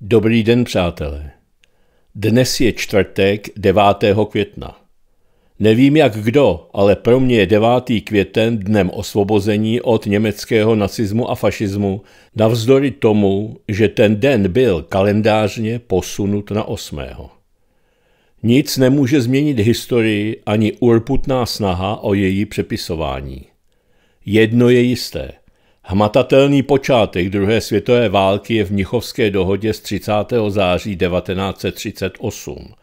Dobrý den, přátelé. Dnes je čtvrtek 9. května. Nevím jak kdo, ale pro mě je 9. květen dnem osvobození od německého nacismu a fašismu, navzdory tomu, že ten den byl kalendářně posunut na 8. Nic nemůže změnit historii ani urputná snaha o její přepisování. Jedno je jisté – Hmatatelný počátek druhé světové války je v Mnichovské dohodě z 30. září 1938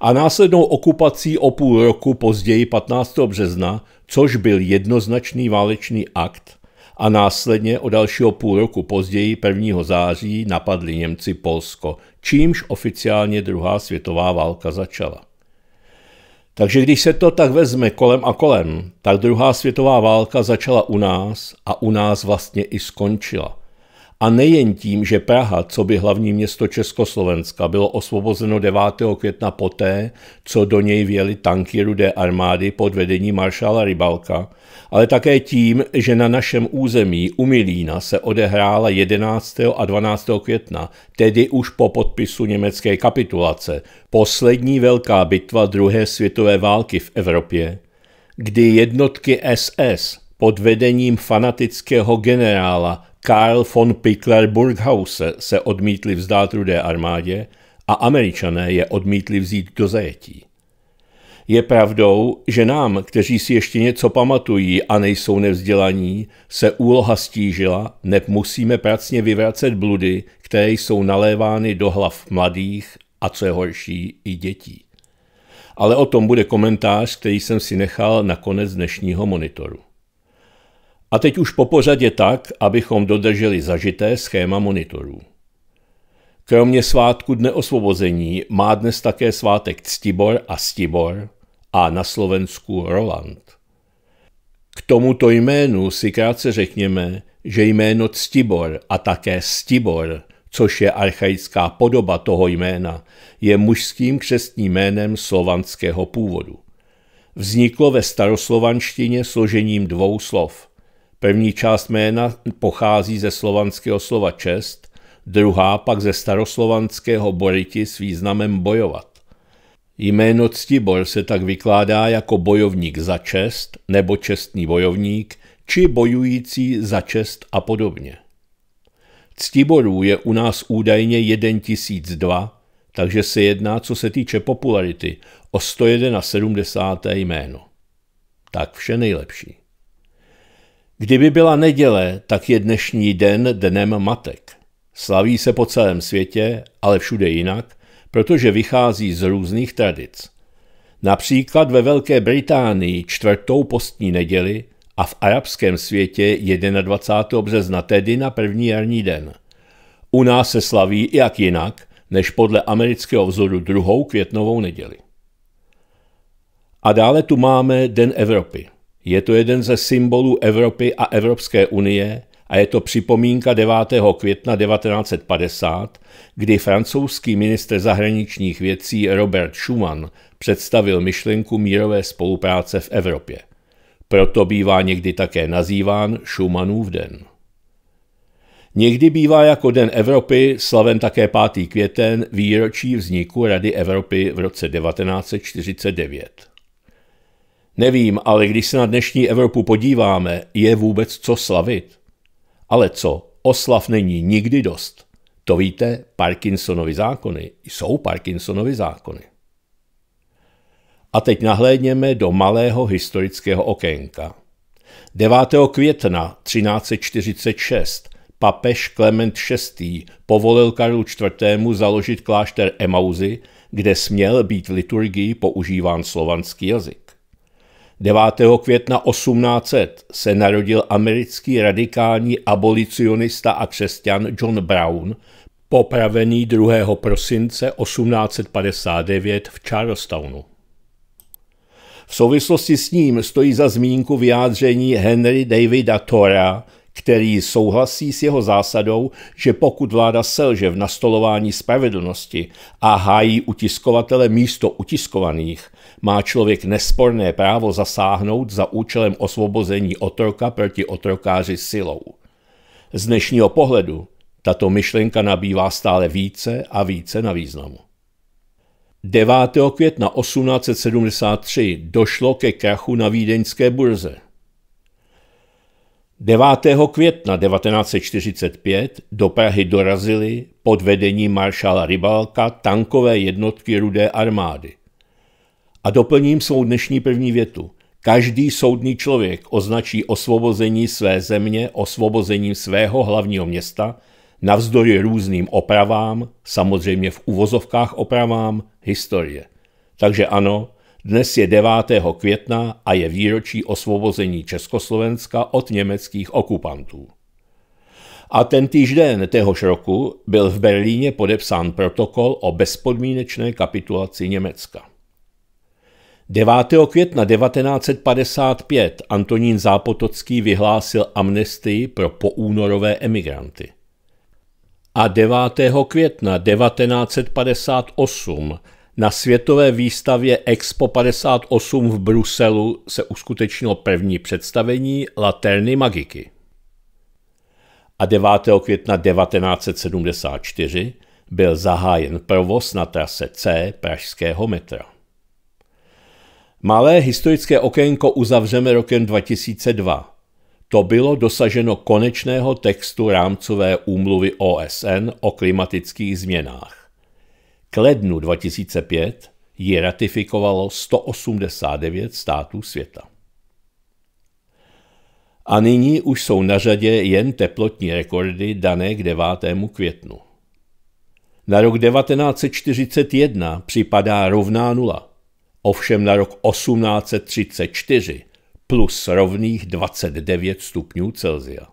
a následnou okupací o půl roku později 15. března, což byl jednoznačný válečný akt, a následně o dalšího půl roku později 1. září napadli Němci Polsko, čímž oficiálně druhá světová válka začala. Takže když se to tak vezme kolem a kolem, tak druhá světová válka začala u nás a u nás vlastně i skončila. A nejen tím, že Praha, co by hlavní město Československa, bylo osvobozeno 9. května poté, co do něj věly tanky rudé armády pod vedením maršála Rybalka, ale také tím, že na našem území u Milína se odehrála 11. a 12. května, tedy už po podpisu německé kapitulace, poslední velká bitva druhé světové války v Evropě, kdy jednotky SS pod vedením fanatického generála Karl von Pickler Burghause se odmítli vzdát rudé armádě a američané je odmítli vzít do zajetí. Je pravdou, že nám, kteří si ještě něco pamatují a nejsou nevzdělaní, se úloha stížila, neb musíme pracně vyvracet bludy, které jsou nalévány do hlav mladých a co je horší, i dětí. Ale o tom bude komentář, který jsem si nechal na konec dnešního monitoru. A teď už po pořadě tak, abychom dodrželi zažité schéma monitorů. Kromě svátku Dne osvobození má dnes také svátek Ctibor a Stibor a na Slovensku Roland. K tomuto jménu si krátce řekněme, že jméno Ctibor a také Stibor, což je archaická podoba toho jména, je mužským křestním jménem slovanského původu. Vzniklo ve staroslovanštině složením dvou slov – První část jména pochází ze slovanského slova čest, druhá pak ze staroslovanského boriti s významem bojovat. Jméno Ctibor se tak vykládá jako bojovník za čest nebo čestný bojovník, či bojující za čest a podobně. Ctiborů je u nás údajně 1002, takže se jedná, co se týče popularity, o 171. jméno. Tak vše nejlepší. Kdyby byla neděle, tak je dnešní den dnem matek. Slaví se po celém světě, ale všude jinak, protože vychází z různých tradic. Například ve Velké Británii čtvrtou postní neděli a v arabském světě 21. března, tedy na první jarní den. U nás se slaví jak jinak, než podle amerického vzoru druhou květnovou neděli. A dále tu máme Den Evropy – je to jeden ze symbolů Evropy a Evropské unie a je to připomínka 9. května 1950, kdy francouzský ministr zahraničních věcí Robert Schuman představil myšlenku mírové spolupráce v Evropě. Proto bývá někdy také nazýván Schumannův den. Někdy bývá jako Den Evropy slaven také 5. květen výročí vzniku Rady Evropy v roce 1949. Nevím, ale když se na dnešní Evropu podíváme, je vůbec co slavit? Ale co, oslav není nikdy dost. To víte, Parkinsonovi zákony jsou Parkinsonovi zákony. A teď nahlédněme do malého historického okénka. 9. května 1346 papež Klement VI. povolil Karlu IV. založit klášter Emauzy, kde směl být liturgii používán slovanský jazyk. 9. května 1800 se narodil americký radikální abolicionista a křesťan John Brown, popravený 2. prosince 1859 v Charlestownu. V souvislosti s ním stojí za zmínku vyjádření Henry Davida Tora, který souhlasí s jeho zásadou, že pokud vláda selže v nastolování spravedlnosti a hájí utiskovatele místo utiskovaných, má člověk nesporné právo zasáhnout za účelem osvobození otroka proti otrokáři silou. Z dnešního pohledu Tato myšlenka nabývá stále více a více na významu. 9. května 1873 došlo ke krachu na vídeňské burze. 9. května 1945 do Prahy dorazily pod vedením maršála Rybalka tankové jednotky Rudé armády. A doplním svou dnešní první větu. Každý soudný člověk označí osvobození své země osvobozením svého hlavního města – navzdory různým opravám, samozřejmě v uvozovkách opravám, historie. Takže ano, dnes je 9. května a je výročí osvobození Československa od německých okupantů. A ten týžden téhož roku byl v Berlíně podepsán protokol o bezpodmínečné kapitulaci Německa. 9. května 1955 Antonín Zápotocký vyhlásil amnestii pro poúnorové emigranty a 9. května 1958 na světové výstavě Expo 58 v Bruselu se uskutečnilo první představení Laterny magiky. A 9. května 1974 byl zahájen provoz na trase C pražského metra. Malé historické okénko uzavřeme rokem 2002 to bylo dosaženo konečného textu rámcové úmluvy OSN o klimatických změnách. K lednu 2005 ji ratifikovalo 189 států světa. A nyní už jsou na řadě jen teplotní rekordy dané k 9. květnu. Na rok 1941 připadá rovná nula, ovšem na rok 1834 plus rovných 29 stupňů Celsia.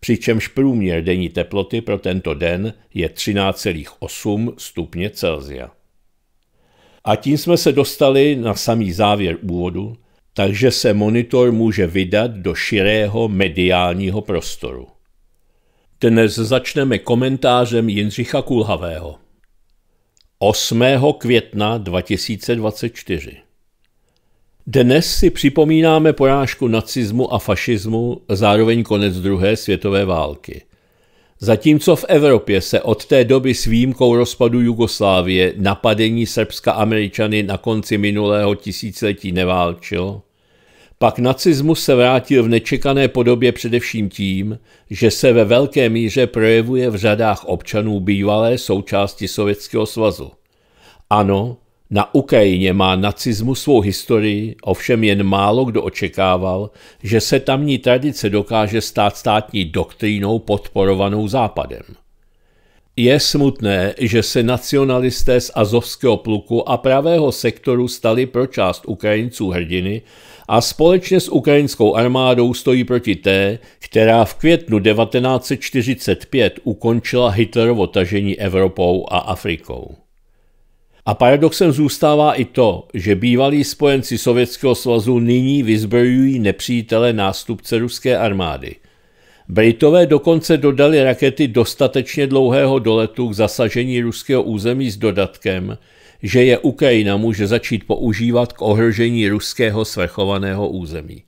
Přičemž průměr denní teploty pro tento den je 13,8 stupně Celsia. A tím jsme se dostali na samý závěr úvodu, takže se monitor může vydat do širého mediálního prostoru. Dnes začneme komentářem Jindřicha Kulhavého. 8. května 2024 dnes si připomínáme porážku nacismu a fašismu, zároveň konec druhé světové války. Zatímco v Evropě se od té doby s výjimkou rozpadu Jugoslávie napadení Srbska Američany na konci minulého tisíciletí neválčilo, pak nacismus se vrátil v nečekané podobě především tím, že se ve velké míře projevuje v řadách občanů bývalé součásti Sovětského svazu. Ano, na Ukrajině má nacismus svou historii, ovšem jen málo kdo očekával, že se tamní tradice dokáže stát státní doktrínou podporovanou Západem. Je smutné, že se nacionalisté z Azovského pluku a pravého sektoru stali pro část Ukrajinců hrdiny a společně s ukrajinskou armádou stojí proti té, která v květnu 1945 ukončila Hitlerovo tažení Evropou a Afrikou. A paradoxem zůstává i to, že bývalí spojenci Sovětského svazu nyní vyzbrojují nepřítele nástupce ruské armády. Britové dokonce dodali rakety dostatečně dlouhého doletu k zasažení ruského území s dodatkem, že je Ukrajina může začít používat k ohrožení ruského svrchovaného území.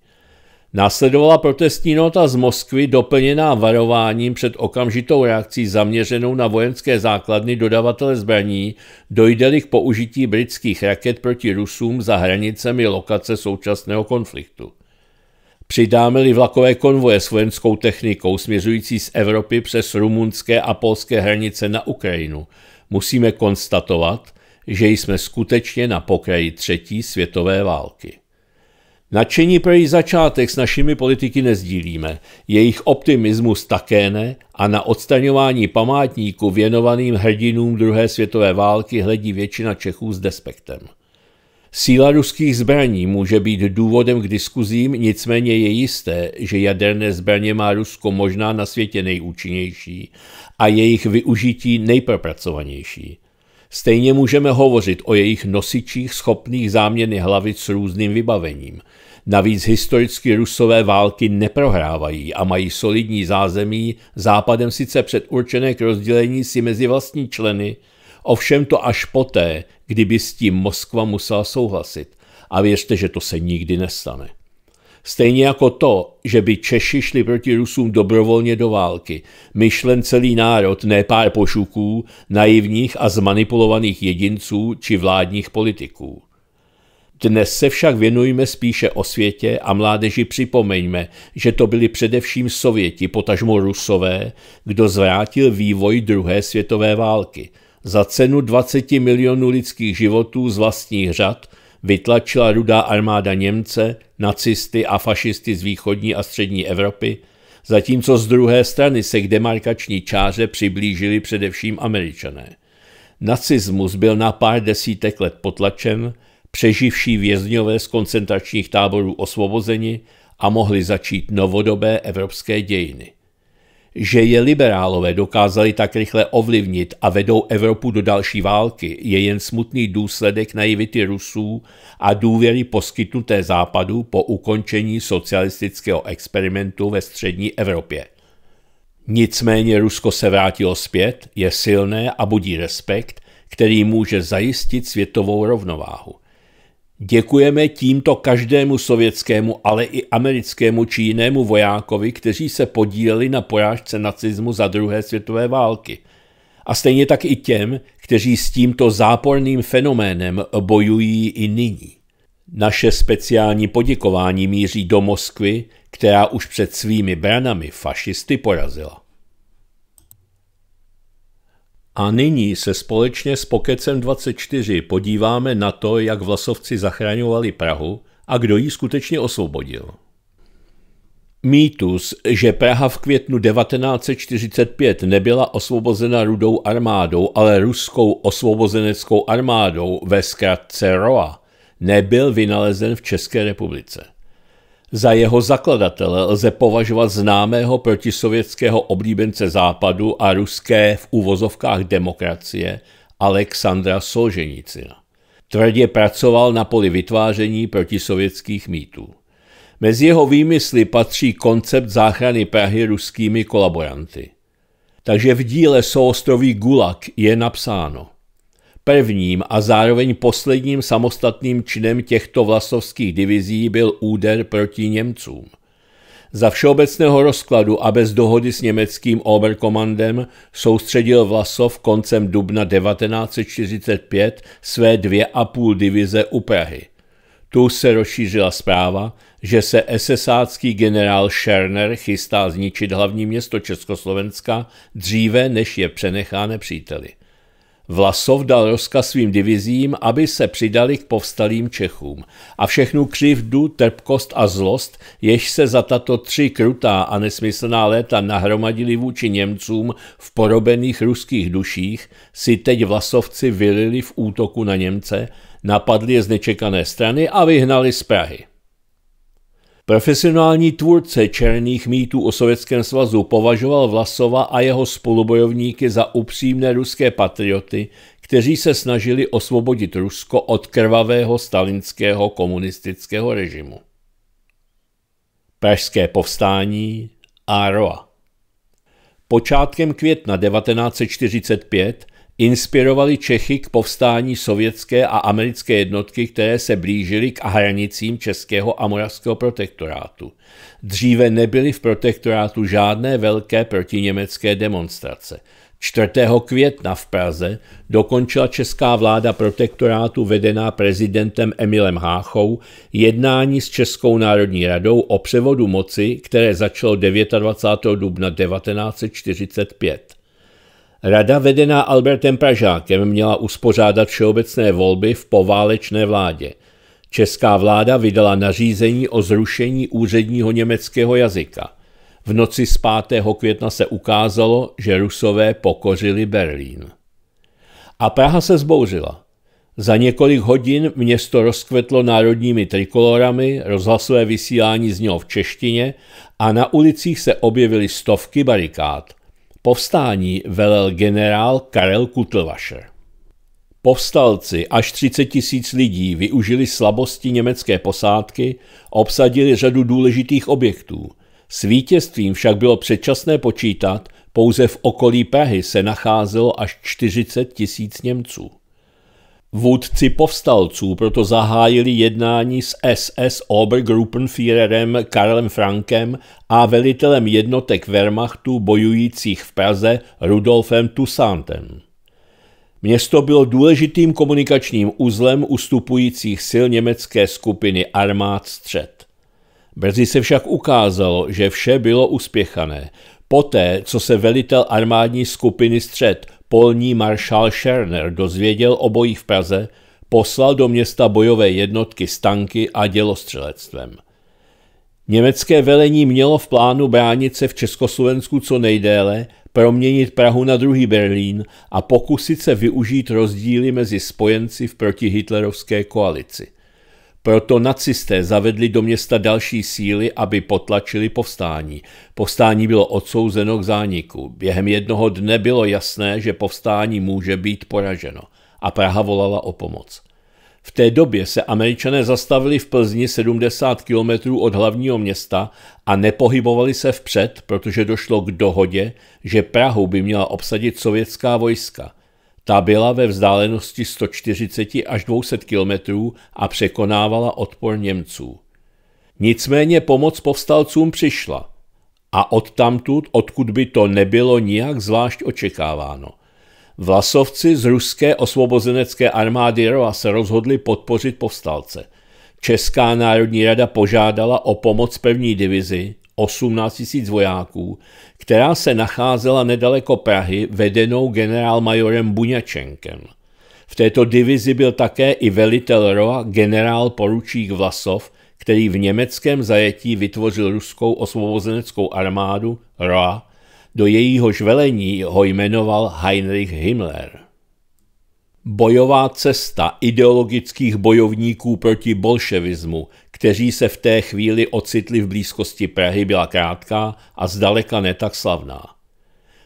Následovala protestní nota z Moskvy doplněná varováním před okamžitou reakcí zaměřenou na vojenské základny dodavatele zbraní, dojde k použití britských raket proti Rusům za hranicemi lokace současného konfliktu. Přidáme-li vlakové konvoje s vojenskou technikou směřující z Evropy přes rumunské a polské hranice na Ukrajinu, musíme konstatovat, že jsme skutečně na pokraji třetí světové války. Nadšení pro její začátek s našimi politiky nezdílíme, jejich optimismus také ne a na odstraňování památníků věnovaným hrdinům druhé světové války hledí většina Čechů s despektem. Síla ruských zbraní může být důvodem k diskuzím, nicméně je jisté, že jaderné zbraně má Rusko možná na světě nejúčinnější a jejich využití nejpropracovanější. Stejně můžeme hovořit o jejich nosičích schopných záměny hlavic s různým vybavením. Navíc historicky rusové války neprohrávají a mají solidní zázemí, západem sice předurčené k rozdělení si mezi vlastní členy, ovšem to až poté, kdyby s tím Moskva musela souhlasit. A věřte, že to se nikdy nestane. Stejně jako to, že by Češi šli proti Rusům dobrovolně do války, myšlen celý národ, ne pár pošuků, naivních a zmanipulovaných jedinců či vládních politiků. Dnes se však věnujeme spíše o světě a mládeži připomeňme, že to byli především Sověti, potažmo Rusové, kdo zvrátil vývoj druhé světové války. Za cenu 20 milionů lidských životů z vlastních řad vytlačila rudá armáda Němce, nacisty a fašisty z východní a střední Evropy, zatímco z druhé strany se k demarkační čáře přiblížili především američané. Nacismus byl na pár desítek let potlačen, přeživší vězňové z koncentračních táborů osvobozeni a mohli začít novodobé evropské dějiny. Že je liberálové dokázali tak rychle ovlivnit a vedou Evropu do další války, je jen smutný důsledek naivity Rusů a důvěry poskytnuté západu po ukončení socialistického experimentu ve střední Evropě. Nicméně Rusko se vrátilo zpět, je silné a budí respekt, který může zajistit světovou rovnováhu. Děkujeme tímto každému sovětskému, ale i americkému či jinému vojákovi, kteří se podíleli na porážce nacismu za druhé světové války. A stejně tak i těm, kteří s tímto záporným fenoménem bojují i nyní. Naše speciální poděkování míří do Moskvy, která už před svými branami fašisty porazila. A nyní se společně s Pokecem 24 podíváme na to, jak vlasovci zachraňovali Prahu a kdo ji skutečně osvobodil. Mýtus, že Praha v květnu 1945 nebyla osvobozena rudou armádou, ale ruskou osvobozeneckou armádou ve zkratce ROA, nebyl vynalezen v České republice. Za jeho zakladatele lze považovat známého protisovětského oblíbence západu a ruské v úvozovkách demokracie Alexandra Solženicina. Tvrdě pracoval na poli vytváření protisovětských mýtů. Mezi jeho výmysly patří koncept záchrany Prahy ruskými kolaboranty. Takže v díle Soostroví Gulag je napsáno Prvním a zároveň posledním samostatným činem těchto vlasovských divizí byl úder proti Němcům. Za všeobecného rozkladu a bez dohody s německým Oberkommandem soustředil Vlasov koncem dubna 1945 své dvě a půl divize u Prahy. Tu se rozšířila zpráva, že se esesácký generál Scherner chystá zničit hlavní město Československa dříve, než je přenechá nepříteli. Vlasov dal rozkaz svým divizím, aby se přidali k povstalým Čechům a všechnu křivdu, trpkost a zlost, jež se za tato tři krutá a nesmyslná léta nahromadili vůči Němcům v porobených ruských duších, si teď Vlasovci vylili v útoku na Němce, napadli je z nečekané strany a vyhnali z Prahy. Profesionální tvůrce černých mýtů o Sovětském svazu považoval Vlasova a jeho spolubojovníky za upřímné ruské patrioty, kteří se snažili osvobodit Rusko od krvavého stalinského komunistického režimu. Pražské povstání a Roa Počátkem května 1945 inspirovali Čechy k povstání sovětské a americké jednotky, které se blížily k hranicím Českého a Moravského protektorátu. Dříve nebyly v protektorátu žádné velké protiněmecké demonstrace. 4. května v Praze dokončila česká vláda protektorátu vedená prezidentem Emilem Háchou jednání s Českou národní radou o převodu moci, které začalo 29. dubna 1945. Rada vedená Albertem Pražákem měla uspořádat všeobecné volby v poválečné vládě. Česká vláda vydala nařízení o zrušení úředního německého jazyka. V noci z 5. května se ukázalo, že Rusové pokořili Berlín. A Praha se zbouřila. Za několik hodin město rozkvetlo národními trikolorami, rozhlasové vysílání znělo v češtině a na ulicích se objevily stovky barikád – Povstání velel generál Karel Kutlvašer. Povstalci až 30 tisíc lidí využili slabosti německé posádky, obsadili řadu důležitých objektů. S vítězstvím však bylo předčasné počítat, pouze v okolí Prahy se nacházelo až 40 tisíc Němců. Vůdci povstalců proto zahájili jednání s SS Obergruppenführerem Karlem Frankem a velitelem jednotek Wehrmachtu bojujících v Praze Rudolfem Toussaintem. Město bylo důležitým komunikačním uzlem ustupujících sil německé skupiny armád střed. Brzy se však ukázalo, že vše bylo uspěchané. Poté, co se velitel armádní skupiny střed polní maršál Scherner dozvěděl o boji v Praze, poslal do města bojové jednotky s tanky a dělostřelectvem. Německé velení mělo v plánu bránit se v Československu co nejdéle, proměnit Prahu na druhý Berlín a pokusit se využít rozdíly mezi spojenci v protihitlerovské koalici. Proto nacisté zavedli do města další síly, aby potlačili povstání. Povstání bylo odsouzeno k zániku. Během jednoho dne bylo jasné, že povstání může být poraženo. A Praha volala o pomoc. V té době se američané zastavili v Plzni 70 kilometrů od hlavního města a nepohybovali se vpřed, protože došlo k dohodě, že Prahu by měla obsadit sovětská vojska – ta byla ve vzdálenosti 140 až 200 kilometrů a překonávala odpor Němců. Nicméně pomoc povstalcům přišla a odtamtud, odkud by to nebylo nijak zvlášť očekáváno. Vlasovci z ruské osvobozenecké armády ROA se rozhodli podpořit povstalce. Česká národní rada požádala o pomoc první divizi, 18 000 vojáků, která se nacházela nedaleko Prahy, vedenou generálmajorem Buňačenkem. V této divizi byl také i velitel ROA generál poručík Vlasov, který v německém zajetí vytvořil ruskou osvobozeneckou armádu ROA, do jejíhož velení ho jmenoval Heinrich Himmler. Bojová cesta ideologických bojovníků proti bolševismu, kteří se v té chvíli ocitli v blízkosti Prahy, byla krátká a zdaleka ne tak slavná.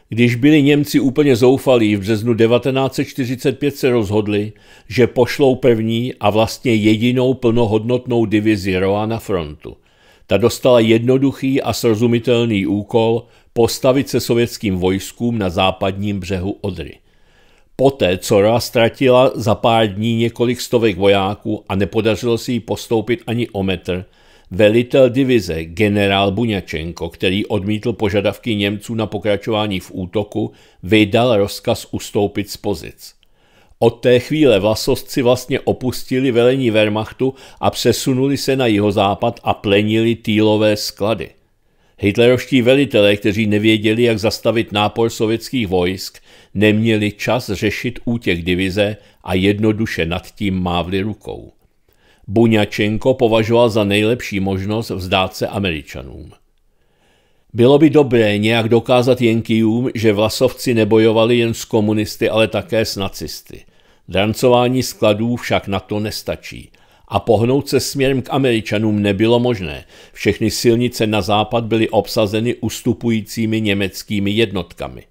Když byli Němci úplně zoufalí, v březnu 1945 se rozhodli, že pošlou první a vlastně jedinou plnohodnotnou divizi ROA na frontu. Ta dostala jednoduchý a srozumitelný úkol postavit se sovětským vojskům na západním břehu Odry. Poté, co Ra ztratila za pár dní několik stovek vojáků a nepodařilo se jí postoupit ani o metr, velitel divize generál Buňačenko, který odmítl požadavky Němců na pokračování v útoku, vydal rozkaz ustoupit z pozic. Od té chvíle vlasovci vlastně opustili velení Wehrmachtu a přesunuli se na jihozápad a plenili týlové sklady. Hitlerovští velitelé, kteří nevěděli, jak zastavit nápor sovětských vojsk, neměli čas řešit útěk divize a jednoduše nad tím mávli rukou. Buňačenko považoval za nejlepší možnost vzdát se Američanům. Bylo by dobré nějak dokázat Jenkijům, že vlasovci nebojovali jen s komunisty, ale také s nacisty. Drancování skladů však na to nestačí a pohnout se směrem k Američanům nebylo možné. Všechny silnice na západ byly obsazeny ustupujícími německými jednotkami.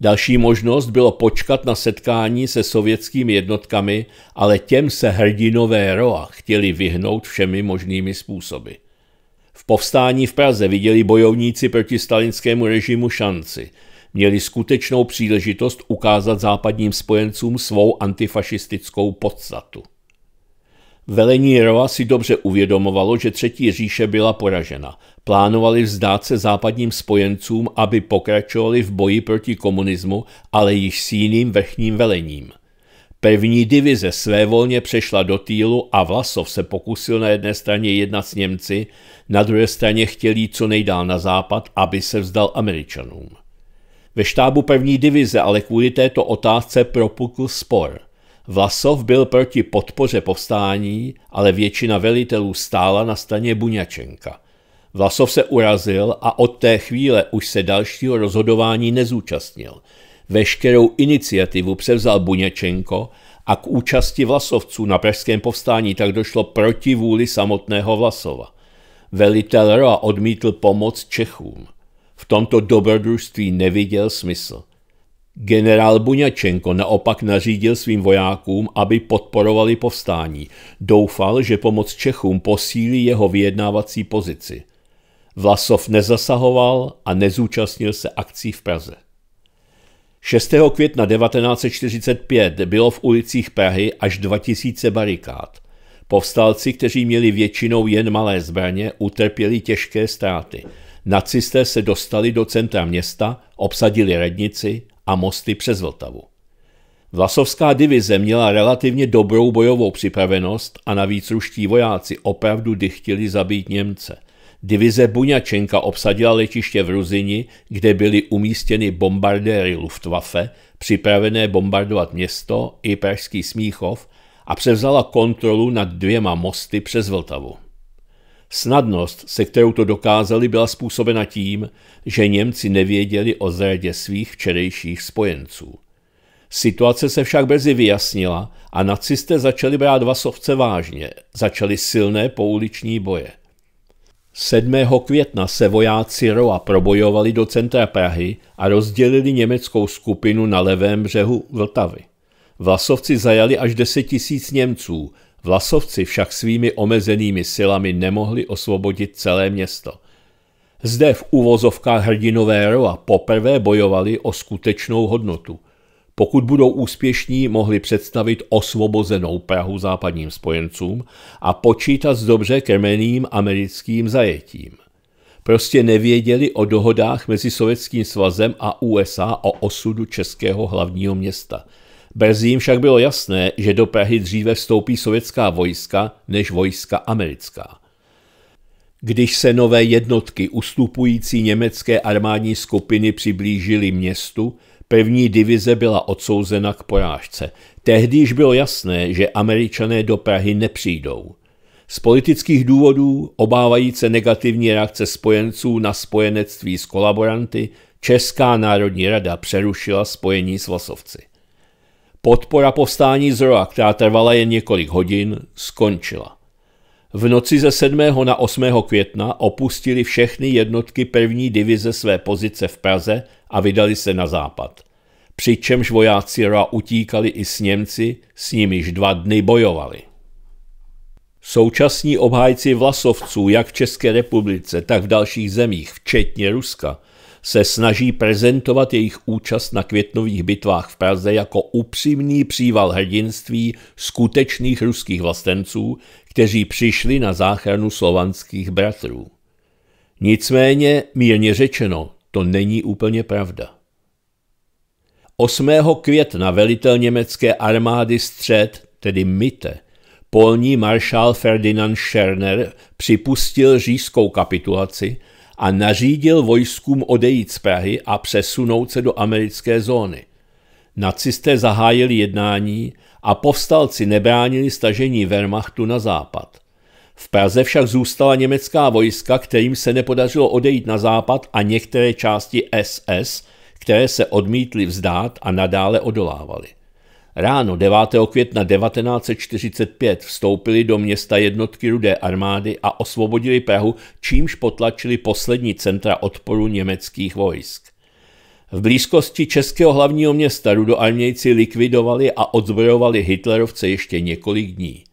Další možnost bylo počkat na setkání se sovětskými jednotkami, ale těm se hrdinové Roa chtěli vyhnout všemi možnými způsoby. V povstání v Praze viděli bojovníci proti stalinskému režimu šanci. Měli skutečnou příležitost ukázat západním spojencům svou antifašistickou podstatu. Velení Roa si dobře uvědomovalo, že třetí říše byla poražena. Plánovali vzdát se západním spojencům, aby pokračovali v boji proti komunismu, ale již s jiným vrchním velením. První divize své volně přešla do Týlu a Vlasov se pokusil na jedné straně jednat s Němci, na druhé straně chtěl jít co nejdál na západ, aby se vzdal Američanům. Ve štábu první divize ale kvůli této otázce propukl spor – Vlasov byl proti podpoře povstání, ale většina velitelů stála na straně Buňačenka. Vlasov se urazil a od té chvíle už se dalšího rozhodování nezúčastnil. Veškerou iniciativu převzal Buňačenko a k účasti Vlasovců na pražském povstání tak došlo proti vůli samotného Vlasova. Velitel Roa odmítl pomoc Čechům. V tomto dobrodružství neviděl smysl. Generál Buňačenko naopak nařídil svým vojákům, aby podporovali povstání. Doufal, že pomoc Čechům posílí jeho vyjednávací pozici. Vlasov nezasahoval a nezúčastnil se akcí v Praze. 6. května 1945 bylo v ulicích Prahy až 2000 barikád. Povstalci, kteří měli většinou jen malé zbraně, utrpěli těžké ztráty. Nacisté se dostali do centra města, obsadili radnici a mosty přes Vltavu. Vlasovská divize měla relativně dobrou bojovou připravenost a navíc ruští vojáci opravdu dychtili zabít Němce. Divize Buňačenka obsadila letiště v Ruzini, kde byly umístěny bombardéry Luftwaffe, připravené bombardovat město i Pražský Smíchov a převzala kontrolu nad dvěma mosty přes Vltavu. Snadnost, se kterou to dokázali, byla způsobena tím, že Němci nevěděli o zradě svých včerejších spojenců. Situace se však brzy vyjasnila a nacisté začali brát Vasovce vážně, začali silné pouliční boje. 7. května se vojáci Roa probojovali do centra Prahy a rozdělili německou skupinu na levém břehu Vltavy. Vlasovci zajali až 10 tisíc Němců, Vlasovci však svými omezenými silami nemohli osvobodit celé město. Zde v uvozovkách hrdinové Roa poprvé bojovali o skutečnou hodnotu – pokud budou úspěšní, mohli představit osvobozenou Prahu západním spojencům a počítat s dobře krmeným americkým zajetím. Prostě nevěděli o dohodách mezi Sovětským svazem a USA o osudu českého hlavního města. Brzy jim však bylo jasné, že do Prahy dříve vstoupí sovětská vojska než vojska americká. Když se nové jednotky ustupující německé armádní skupiny přiblížily městu, První divize byla odsouzena k porážce. Tehdy již bylo jasné, že američané do Prahy nepřijdou. Z politických důvodů, obávajíce negativní reakce spojenců na spojenectví s kolaboranty, Česká národní rada přerušila spojení s Vlasovci. Podpora povstání z Roa, která trvala jen několik hodin, skončila. V noci ze 7. na 8. května opustili všechny jednotky první divize své pozice v Praze a vydali se na západ. Přičemž vojáci Ra utíkali i s Němci, s nimiž dva dny bojovali. Současní obhájci vlasovců jak v České republice, tak v dalších zemích, včetně Ruska, se snaží prezentovat jejich účast na květnových bitvách v Praze jako upřímný příval hrdinství skutečných ruských vlastenců, kteří přišli na záchranu slovanských bratrů. Nicméně, mírně řečeno, to není úplně pravda. 8. května velitel německé armády střed, tedy Mitte, polní maršál Ferdinand Scherner připustil říšskou kapitulaci a nařídil vojskům odejít z Prahy a přesunout se do americké zóny. Nacisté zahájili jednání a povstalci nebránili stažení Wehrmachtu na západ. V Praze však zůstala německá vojska, kterým se nepodařilo odejít na západ a některé části SS, které se odmítly vzdát a nadále odolávaly. Ráno 9. května 1945 vstoupili do města jednotky rudé armády a osvobodili Prahu, čímž potlačili poslední centra odporu německých vojsk. V blízkosti českého hlavního města rudoarmějci likvidovali a odzbrojovali hitlerovce ještě několik dní.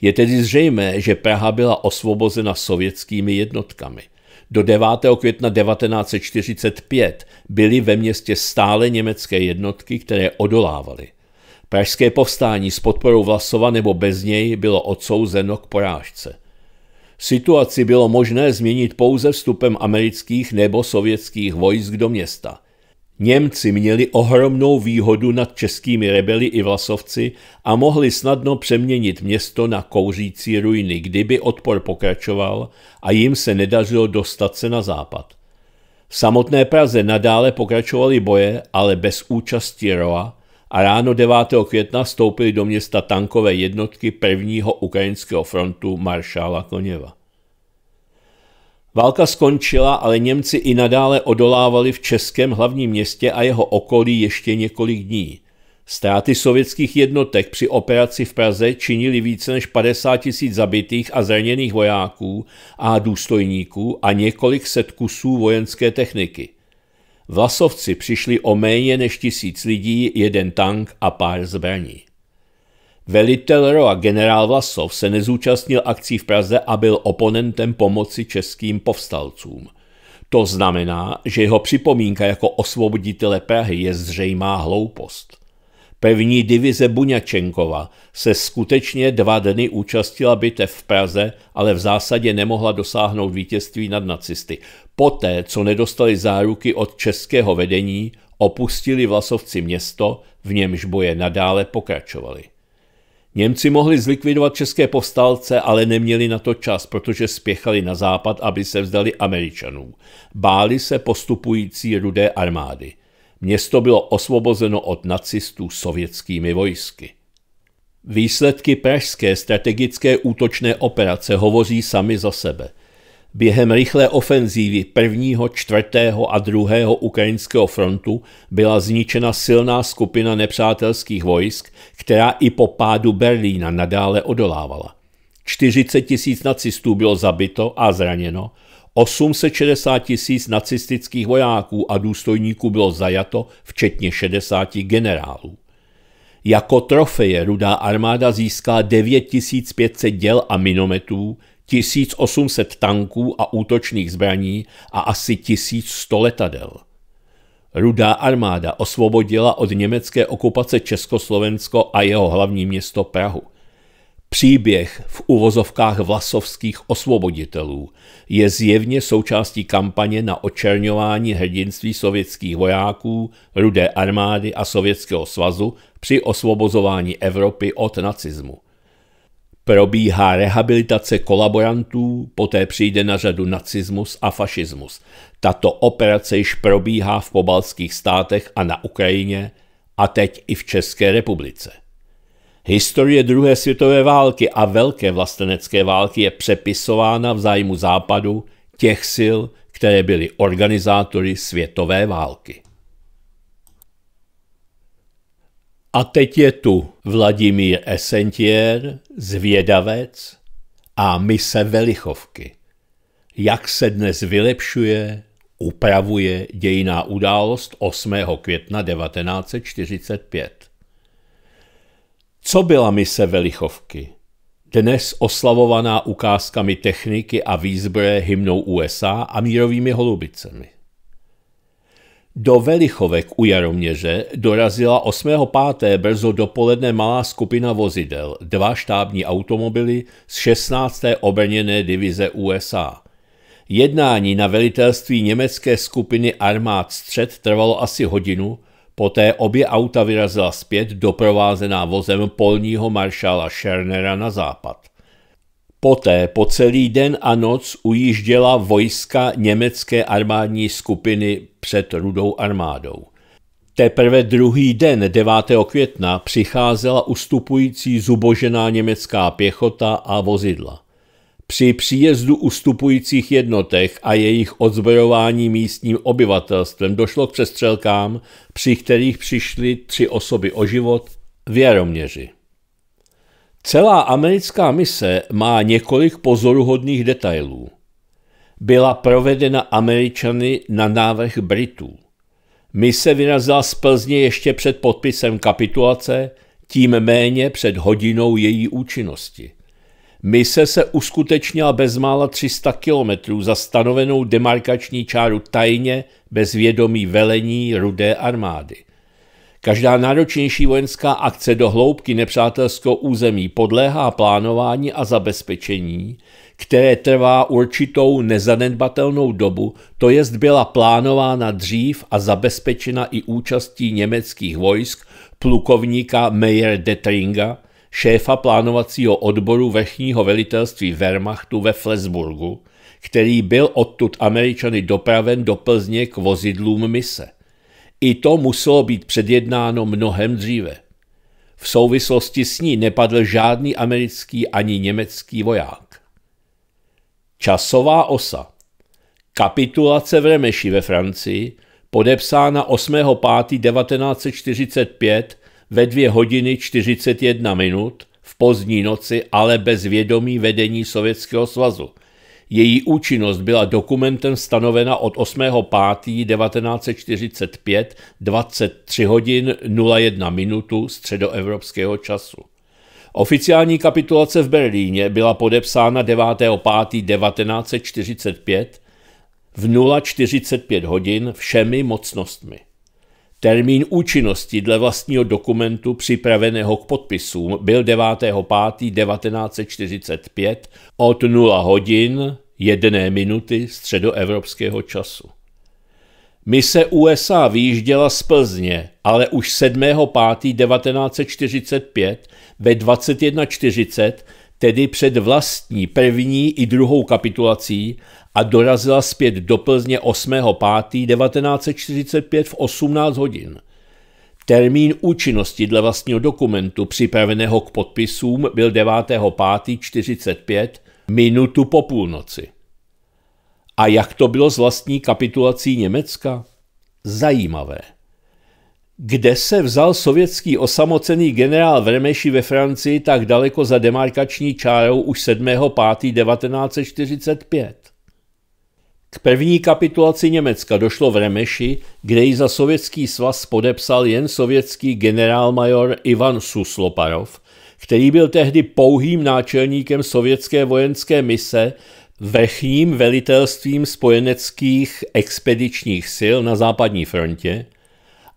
Je tedy zřejmé, že Praha byla osvobozena sovětskými jednotkami. Do 9. května 1945 byly ve městě stále německé jednotky, které odolávaly. Pražské povstání s podporou Vlasova nebo bez něj bylo odsouzeno k porážce. Situaci bylo možné změnit pouze vstupem amerických nebo sovětských vojsk do města – Němci měli ohromnou výhodu nad českými rebeli i vlasovci a mohli snadno přeměnit město na kouřící ruiny, kdyby odpor pokračoval a jim se nedařilo dostat se na západ. V samotné Praze nadále pokračovaly boje, ale bez účasti Roa a ráno 9. května vstoupily do města tankové jednotky prvního ukrajinského frontu maršála Koněva. Válka skončila, ale Němci i nadále odolávali v českém hlavním městě a jeho okolí ještě několik dní. Ztráty sovětských jednotek při operaci v Praze činily více než 50 tisíc zabitých a zraněných vojáků a důstojníků a několik set kusů vojenské techniky. Vlasovci přišli o méně než tisíc lidí, jeden tank a pár zbraní. Velitel ROA generál Vlasov se nezúčastnil akcí v Praze a byl oponentem pomoci českým povstalcům. To znamená, že jeho připomínka jako osvoboditele Prahy je zřejmá hloupost. První divize Buňačenkova se skutečně dva dny účastnila bitev v Praze, ale v zásadě nemohla dosáhnout vítězství nad nacisty. Poté, co nedostali záruky od českého vedení, opustili vlasovci město, v němž boje nadále pokračovali. Němci mohli zlikvidovat české povstalce, ale neměli na to čas, protože spěchali na západ, aby se vzdali Američanů. Báli se postupující rudé armády. Město bylo osvobozeno od nacistů sovětskými vojsky. Výsledky pražské strategické útočné operace hovoří sami za sebe. Během rychlé ofenzívy prvního, čtvrtého a druhého ukrajinského frontu byla zničena silná skupina nepřátelských vojsk, která i po pádu Berlína nadále odolávala. 40 tisíc nacistů bylo zabito a zraněno, 860 tisíc nacistických vojáků a důstojníků bylo zajato, včetně 60 generálů. Jako trofeje rudá armáda získala 9500 děl a minometů, 1800 tanků a útočných zbraní a asi 1100 letadel. Rudá armáda osvobodila od německé okupace Československo a jeho hlavní město Prahu – Příběh v uvozovkách vlasovských osvoboditelů je zjevně součástí kampaně na očerňování hrdinství sovětských vojáků, rudé armády a Sovětského svazu při osvobozování Evropy od nacismu. Probíhá rehabilitace kolaborantů, poté přijde na řadu nacismus a fašismus. Tato operace již probíhá v pobalských státech a na Ukrajině a teď i v České republice. Historie druhé světové války a velké vlastenecké války je přepisována v zájmu západu těch sil, které byly organizátory světové války. A teď je tu Vladimír Esentier, zvědavec a mise Velichovky. Jak se dnes vylepšuje, upravuje dějiná událost 8. května 1945. Co byla mise Velichovky? Dnes oslavovaná ukázkami techniky a výzbroje hymnou USA a mírovými holubicemi. Do Velichovek u Jaroměře dorazila 8.5. brzo dopoledne malá skupina vozidel, dva štábní automobily z 16. obrněné divize USA. Jednání na velitelství německé skupiny armád střed trvalo asi hodinu, Poté obě auta vyrazila zpět, doprovázená vozem polního maršála Schernera na západ. Poté po celý den a noc ujížděla vojska německé armádní skupiny před rudou armádou. Teprve druhý den 9. května přicházela ustupující zubožená německá pěchota a vozidla. Při příjezdu ustupujících jednotek a jejich odzbrojování místním obyvatelstvem došlo k přestřelkám, při kterých přišly tři osoby o život v Jaroměři. Celá americká mise má několik pozoruhodných detailů. Byla provedena Američany na návrh Britů. Mise vyrazila z Plzně ještě před podpisem kapitulace, tím méně před hodinou její účinnosti. Mise se uskutečnila bezmála 300 kilometrů za stanovenou demarkační čáru tajně bez vědomí velení rudé armády. Každá náročnější vojenská akce do hloubky nepřátelského území podléhá plánování a zabezpečení, které trvá určitou nezanedbatelnou dobu, to jest byla plánována dřív a zabezpečena i účastí německých vojsk plukovníka Meyer Detringa, šéfa plánovacího odboru vrchního velitelství Wehrmachtu ve Flesburgu, který byl odtud Američany dopraven do Plzně k vozidlům mise. I to muselo být předjednáno mnohem dříve. V souvislosti s ní nepadl žádný americký ani německý voják. Časová osa Kapitulace v Remeši ve Francii, podepsána 8.5.1945 ve dvě hodiny 41 minut v pozdní noci, ale bez vědomí vedení Sovětského svazu. Její účinnost byla dokumentem stanovena od 8.5.1945 23 hodin 01 minutu středoevropského času. Oficiální kapitulace v Berlíně byla podepsána 9.5.1945 v 0,45 hodin všemi mocnostmi. Termín účinnosti dle vlastního dokumentu připraveného k podpisům byl 9.5.1945 od 0 hodin 1 minuty středoevropského času. Mise USA vyjížděla z Plzně, ale už 7.5.1945 ve 21.40, tedy před vlastní první i druhou kapitulací a dorazila zpět do Plzně 8.5.1945 v 18 hodin. Termín účinnosti dle vlastního dokumentu připraveného k podpisům byl 9.5.45 minutu po půlnoci. A jak to bylo s vlastní kapitulací Německa? Zajímavé. Kde se vzal sovětský osamocený generál Vremeši ve Francii tak daleko za demarkační čárou už 7.5.1945? K první kapitulaci Německa došlo v Remeši, kde ji za sovětský svaz podepsal jen sovětský generálmajor Ivan Susloparov, který byl tehdy pouhým náčelníkem sovětské vojenské mise vrchním velitelstvím spojeneckých expedičních sil na západní frontě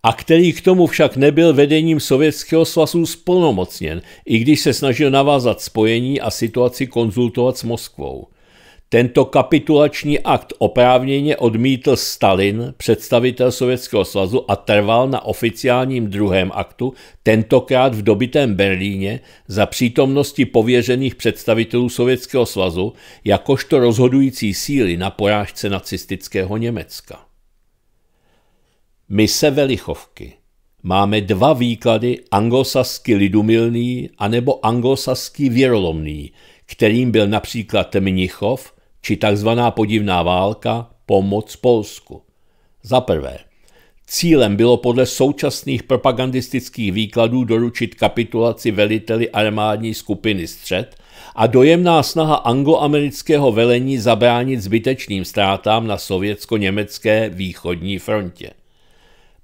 a který k tomu však nebyl vedením Sovětského svazu splnomocněn, i když se snažil navázat spojení a situaci konzultovat s Moskvou. Tento kapitulační akt oprávněně odmítl Stalin, představitel Sovětského svazu, a trval na oficiálním druhém aktu, tentokrát v dobitém Berlíně, za přítomnosti pověřených představitelů Sovětského svazu, jakožto rozhodující síly na porážce nacistického Německa. Mise Velichovky. Máme dva výklady anglosasky lidumilný anebo anglosasky věrolomný, kterým byl například Mnichov, či takzvaná podivná válka pomoc Polsku. Za prvé, cílem bylo podle současných propagandistických výkladů doručit kapitulaci veliteli armádní skupiny Střed a dojemná snaha angloamerického velení zabránit zbytečným ztrátám na sovětsko-německé východní frontě.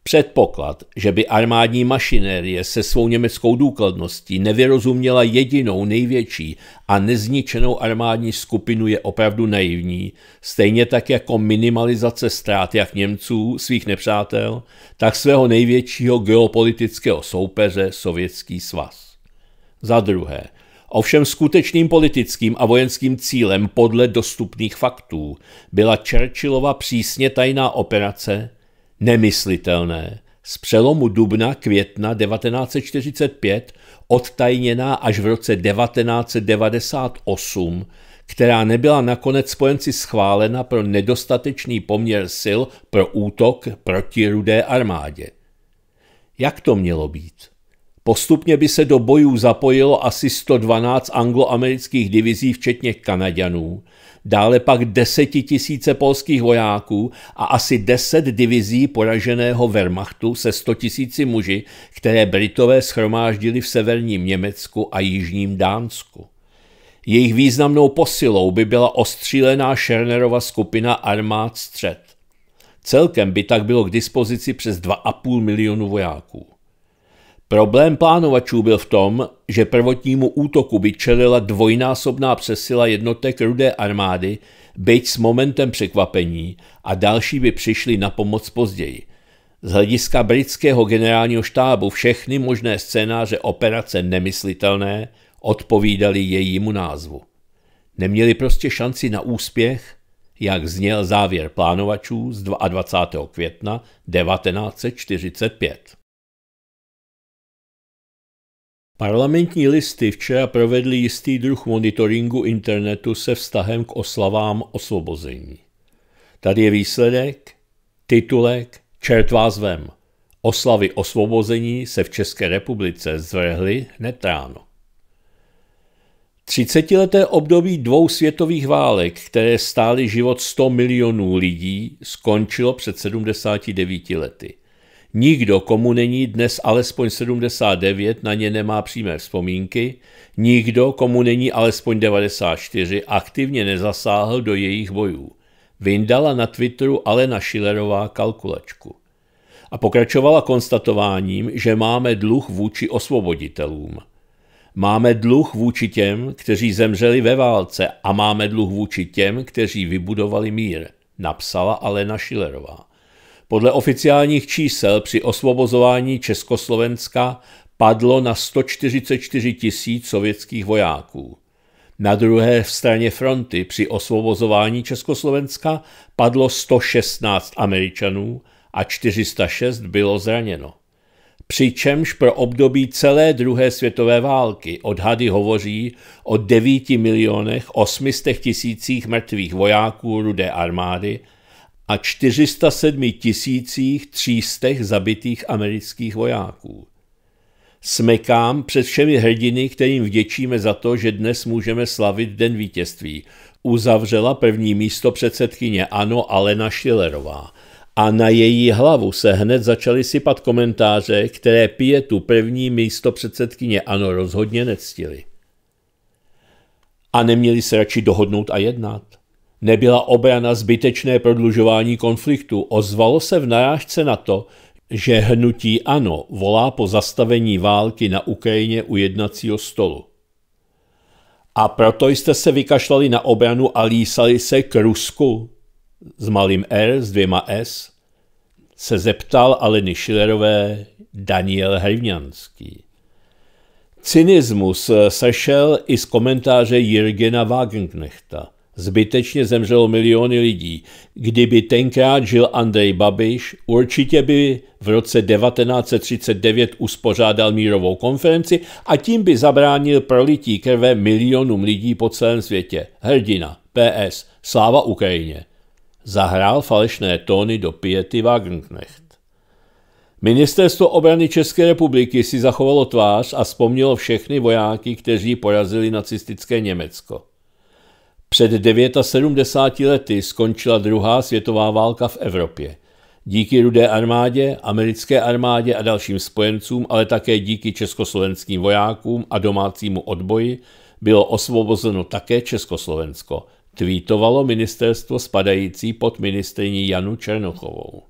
Předpoklad, že by armádní mašinérie se svou německou důkladností nevyrozuměla jedinou největší a nezničenou armádní skupinu je opravdu naivní, stejně tak jako minimalizace ztrát jak Němců, svých nepřátel, tak svého největšího geopolitického soupeře Sovětský svaz. Za druhé, Ovšem skutečným politickým a vojenským cílem podle dostupných faktů byla Churchillova přísně tajná operace, nemyslitelné, z přelomu dubna května 1945 odtajněná až v roce 1998, která nebyla nakonec spojenci schválena pro nedostatečný poměr sil pro útok proti rudé armádě. Jak to mělo být? Postupně by se do bojů zapojilo asi 112 angloamerických divizí, včetně Kanaďanů, dále pak desetitisíce polských vojáků a asi deset divizí poraženého Wehrmachtu se 100 tisíci muži, které Britové schromáždili v severním Německu a jižním Dánsku. Jejich významnou posilou by byla ostřílená Schernerova skupina armád střed. Celkem by tak bylo k dispozici přes 2,5 milionu vojáků. Problém plánovačů byl v tom, že prvotnímu útoku by čelila dvojnásobná přesila jednotek rudé armády, byť s momentem překvapení a další by přišli na pomoc později. Z hlediska britského generálního štábu všechny možné scénáře operace nemyslitelné odpovídaly jejímu názvu. Neměli prostě šanci na úspěch, jak zněl závěr plánovačů z 22. května 1945. Parlamentní listy včera provedly jistý druh monitoringu internetu se vztahem k oslavám osvobození. Tady je výsledek, titulek, čert vás vem. Oslavy osvobození se v České republice zvrhly hned ráno. Třicetileté období dvou světových válek, které stály život 100 milionů lidí, skončilo před 79 lety – Nikdo, komu není dnes alespoň 79, na ně nemá přímé vzpomínky, nikdo, komu není alespoň 94, aktivně nezasáhl do jejich bojů. Vyndala na Twitteru Alena Schillerová kalkulačku. A pokračovala konstatováním, že máme dluh vůči osvoboditelům. Máme dluh vůči těm, kteří zemřeli ve válce a máme dluh vůči těm, kteří vybudovali mír. napsala Alena Šilerová. Podle oficiálních čísel při osvobozování Československa padlo na 144 tisíc sovětských vojáků. Na druhé straně fronty při osvobozování Československa padlo 116 Američanů a 406 bylo zraněno. Přičemž pro období celé druhé světové války odhady hovoří o 9 milionech 800 tisících mrtvých vojáků rudé armády a 407 tisících 300 zabitých amerických vojáků. Smekám před všemi hrdiny, kterým vděčíme za to, že dnes můžeme slavit Den vítězství, uzavřela první místo předsedkyně ANO Alena Šilerová. A na její hlavu se hned začaly sypat komentáře, které tu první místo předsedkyně ANO rozhodně nectili. A neměli se radši dohodnout a jednat. Nebyla obrana zbytečné prodlužování konfliktu, ozvalo se v narážce na to, že hnutí ANO volá po zastavení války na Ukrajině u jednacího stolu. A proto jste se vykašlali na obranu a lísali se k Rusku s malým R s dvěma S, se zeptal Aleny Šilerové Daniel Hrivňanský. Cynismus sešel i z komentáře Jirgena Wagenknechta – Zbytečně zemřelo miliony lidí. Kdyby tenkrát žil Andrej Babiš, určitě by v roce 1939 uspořádal mírovou konferenci a tím by zabránil prolití krve milionům lidí po celém světě. Hrdina, PS, sláva Ukrajině. Zahrál falešné tóny do piety Wagenknecht. Ministerstvo obrany České republiky si zachovalo tvář a vzpomnělo všechny vojáky, kteří porazili nacistické Německo. Před 79 lety skončila druhá světová válka v Evropě. Díky rudé armádě, americké armádě a dalším spojencům, ale také díky československým vojákům a domácímu odboji bylo osvobozeno také Československo, tweetovalo ministerstvo spadající pod ministriní Janu Černochovou.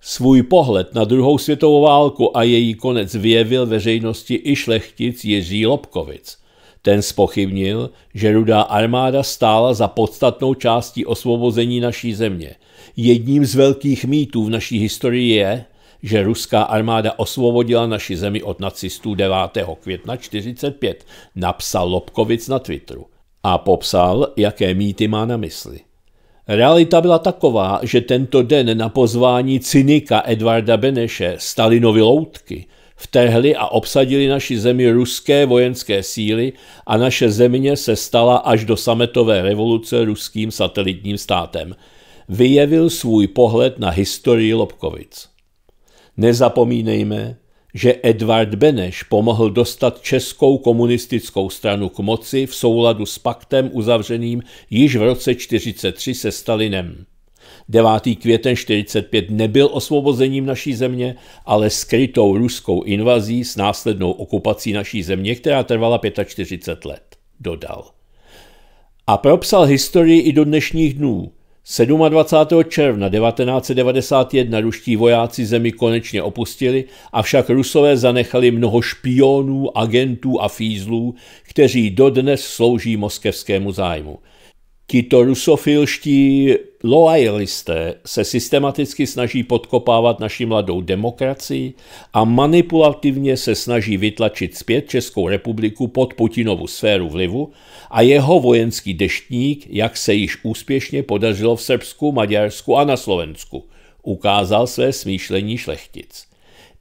Svůj pohled na druhou světovou válku a její konec vyjevil veřejnosti i šlechtic Jiří Lobkovic – ten spochybnil, že rudá armáda stála za podstatnou částí osvobození naší země. Jedním z velkých mýtů v naší historii je, že ruská armáda osvobodila naši zemi od nacistů 9. května 1945, napsal Lobkovic na Twitteru a popsal, jaké mýty má na mysli. Realita byla taková, že tento den na pozvání cynika Edvarda Beneše Stalinovi loutky – vtrhli a obsadili naši zemi ruské vojenské síly a naše země se stala až do sametové revoluce ruským satelitním státem. Vyjevil svůj pohled na historii Lobkovic. Nezapomínejme, že Edvard Beneš pomohl dostat českou komunistickou stranu k moci v souladu s paktem uzavřeným již v roce 1943 se Stalinem. 9. květen 45 nebyl osvobozením naší země, ale skrytou ruskou invazí s následnou okupací naší země, která trvala 45 let, dodal. A propsal historii i do dnešních dnů. 27. června 1991 ruští vojáci zemi konečně opustili, avšak rusové zanechali mnoho špionů, agentů a fízlů, kteří dodnes slouží moskevskému zájmu. Tito rusofilští loajalisté se systematicky snaží podkopávat naši mladou demokracii a manipulativně se snaží vytlačit zpět Českou republiku pod Putinovu sféru vlivu a jeho vojenský deštník, jak se již úspěšně podařilo v Srbsku, Maďarsku a na Slovensku, ukázal své smýšlení šlechtic.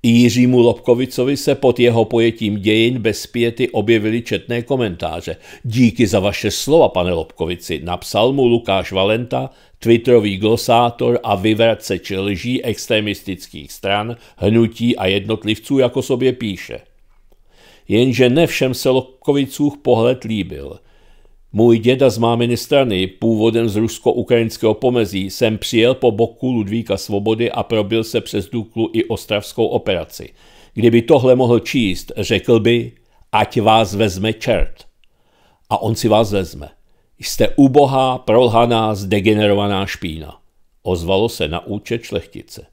Jiřímu Lobkovicovi se pod jeho pojetím dějin bez pěty objevily četné komentáře. Díky za vaše slova, pane Lobkovici, napsal mu Lukáš Valenta, twitterový glosátor a vyvraceč lží extremistických stran, hnutí a jednotlivců, jako sobě píše. Jenže ne všem se Lobkovicůch pohled líbil – můj děda z máminy strany, původem z rusko-ukrajinského pomezí, jsem přijel po boku Ludvíka Svobody a probil se přes Duklu i ostravskou operaci. Kdyby tohle mohl číst, řekl by, ať vás vezme čert. A on si vás vezme. Jste ubohá, prolhaná, zdegenerovaná špína. Ozvalo se na účet šlechtice.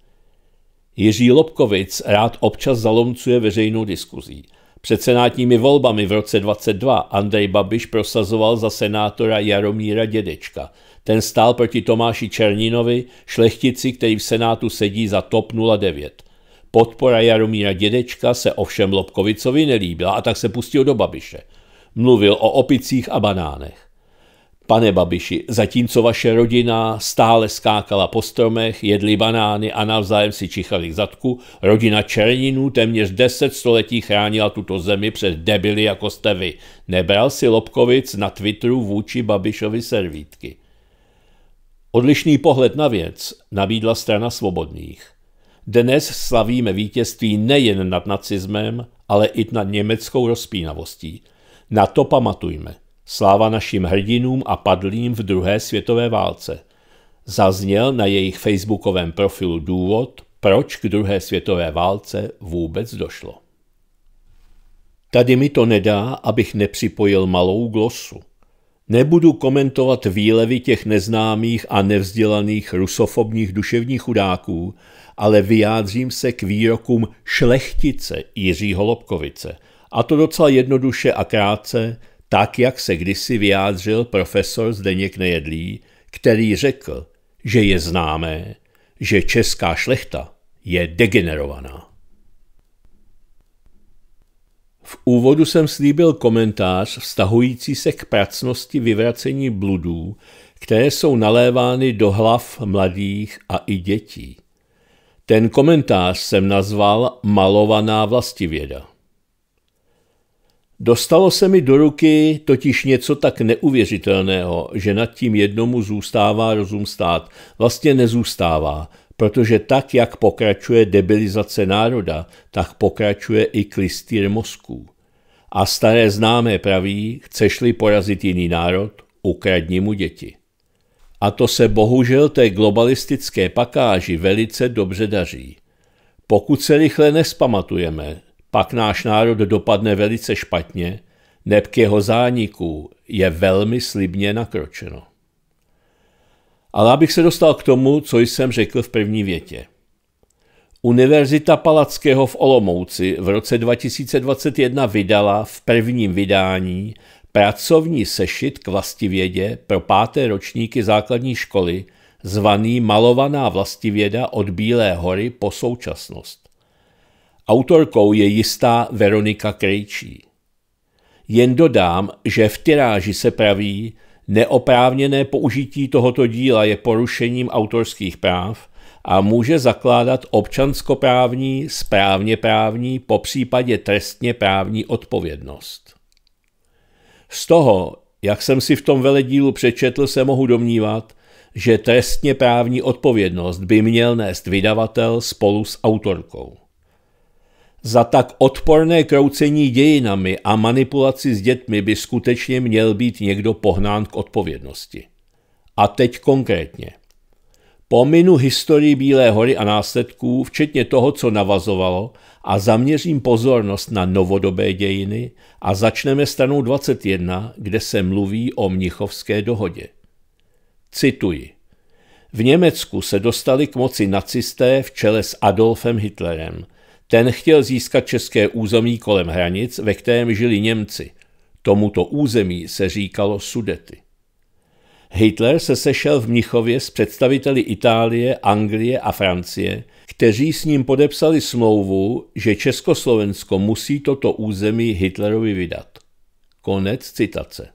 Jiří Lobkovic rád občas zalomcuje veřejnou diskuzí. Před senátními volbami v roce 22 Andrej Babiš prosazoval za senátora Jaromíra Dědečka. Ten stál proti Tomáši Černinovi, šlechtici, který v Senátu sedí za TOP 09. Podpora Jaromíra Dědečka se ovšem Lobkovicovi nelíbila a tak se pustil do Babiše. Mluvil o opicích a banánech. Pane Babiši, zatímco vaše rodina stále skákala po stromech, jedli banány a navzájem si čichali k zadku, rodina Černinů téměř deset století chránila tuto zemi před debily jako jste vy. Nebral si Lobkovic na Twitteru vůči Babišovi servítky. Odlišný pohled na věc nabídla strana svobodných. Dnes slavíme vítězství nejen nad nacismem, ale i nad německou rozpínavostí. Na to pamatujme. Sláva našim hrdinům a padlým v druhé světové válce. Zazněl na jejich facebookovém profilu důvod, proč k druhé světové válce vůbec došlo. Tady mi to nedá, abych nepřipojil malou glosu. Nebudu komentovat výlevy těch neznámých a nevzdělaných rusofobních duševních chudáků, ale vyjádřím se k výrokům šlechtice Jiřího Lobkovice. A to docela jednoduše a krátce, tak jak se kdysi vyjádřil profesor Zdeněk Nejedlý, který řekl, že je známé, že česká šlechta je degenerovaná. V úvodu jsem slíbil komentář vztahující se k pracnosti vyvracení bludů, které jsou nalévány do hlav mladých a i dětí. Ten komentář jsem nazval Malovaná vlastivěda. Dostalo se mi do ruky totiž něco tak neuvěřitelného, že nad tím jednomu zůstává rozum stát. Vlastně nezůstává, protože tak, jak pokračuje debilizace národa, tak pokračuje i klistýr mozků. A staré známé praví, chceš-li porazit jiný národ, ukradni mu děti. A to se bohužel té globalistické pakáži velice dobře daří. Pokud se rychle nespamatujeme, pak náš národ dopadne velice špatně, neb k jeho zániku je velmi slibně nakročeno. Ale abych se dostal k tomu, co jsem řekl v první větě. Univerzita Palackého v Olomouci v roce 2021 vydala v prvním vydání pracovní sešit k vlastivědě pro páté ročníky základní školy zvaný Malovaná vlastivěda od Bílé hory po současnost. Autorkou je jistá Veronika Krejčí. Jen dodám, že v tiráži se praví, neoprávněné použití tohoto díla je porušením autorských práv a může zakládat občanskoprávní, správně právní, po případě trestně právní odpovědnost. Z toho, jak jsem si v tom veledílu přečetl, se mohu domnívat, že trestně právní odpovědnost by měl nést vydavatel spolu s autorkou. Za tak odporné kroucení dějinami a manipulaci s dětmi by skutečně měl být někdo pohnán k odpovědnosti. A teď konkrétně. Pominu historii Bílé hory a následků, včetně toho, co navazovalo, a zaměřím pozornost na novodobé dějiny a začneme stranou 21, kde se mluví o Mnichovské dohodě. Cituji. V Německu se dostali k moci nacisté v čele s Adolfem Hitlerem – ten chtěl získat české území kolem hranic, ve kterém žili Němci. Tomuto území se říkalo Sudety. Hitler se sešel v Mnichově s představiteli Itálie, Anglie a Francie, kteří s ním podepsali smlouvu, že Československo musí toto území Hitlerovi vydat. Konec citace.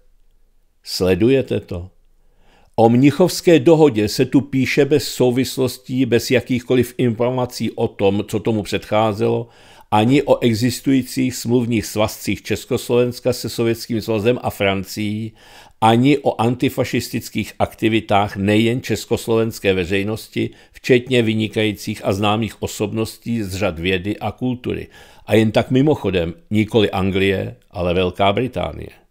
Sledujete to? O mnichovské dohodě se tu píše bez souvislostí, bez jakýchkoliv informací o tom, co tomu předcházelo, ani o existujících smluvních svazcích Československa se Sovětským svazem a Francií, ani o antifašistických aktivitách nejen československé veřejnosti, včetně vynikajících a známých osobností z řad vědy a kultury. A jen tak mimochodem, nikoli Anglie, ale Velká Británie.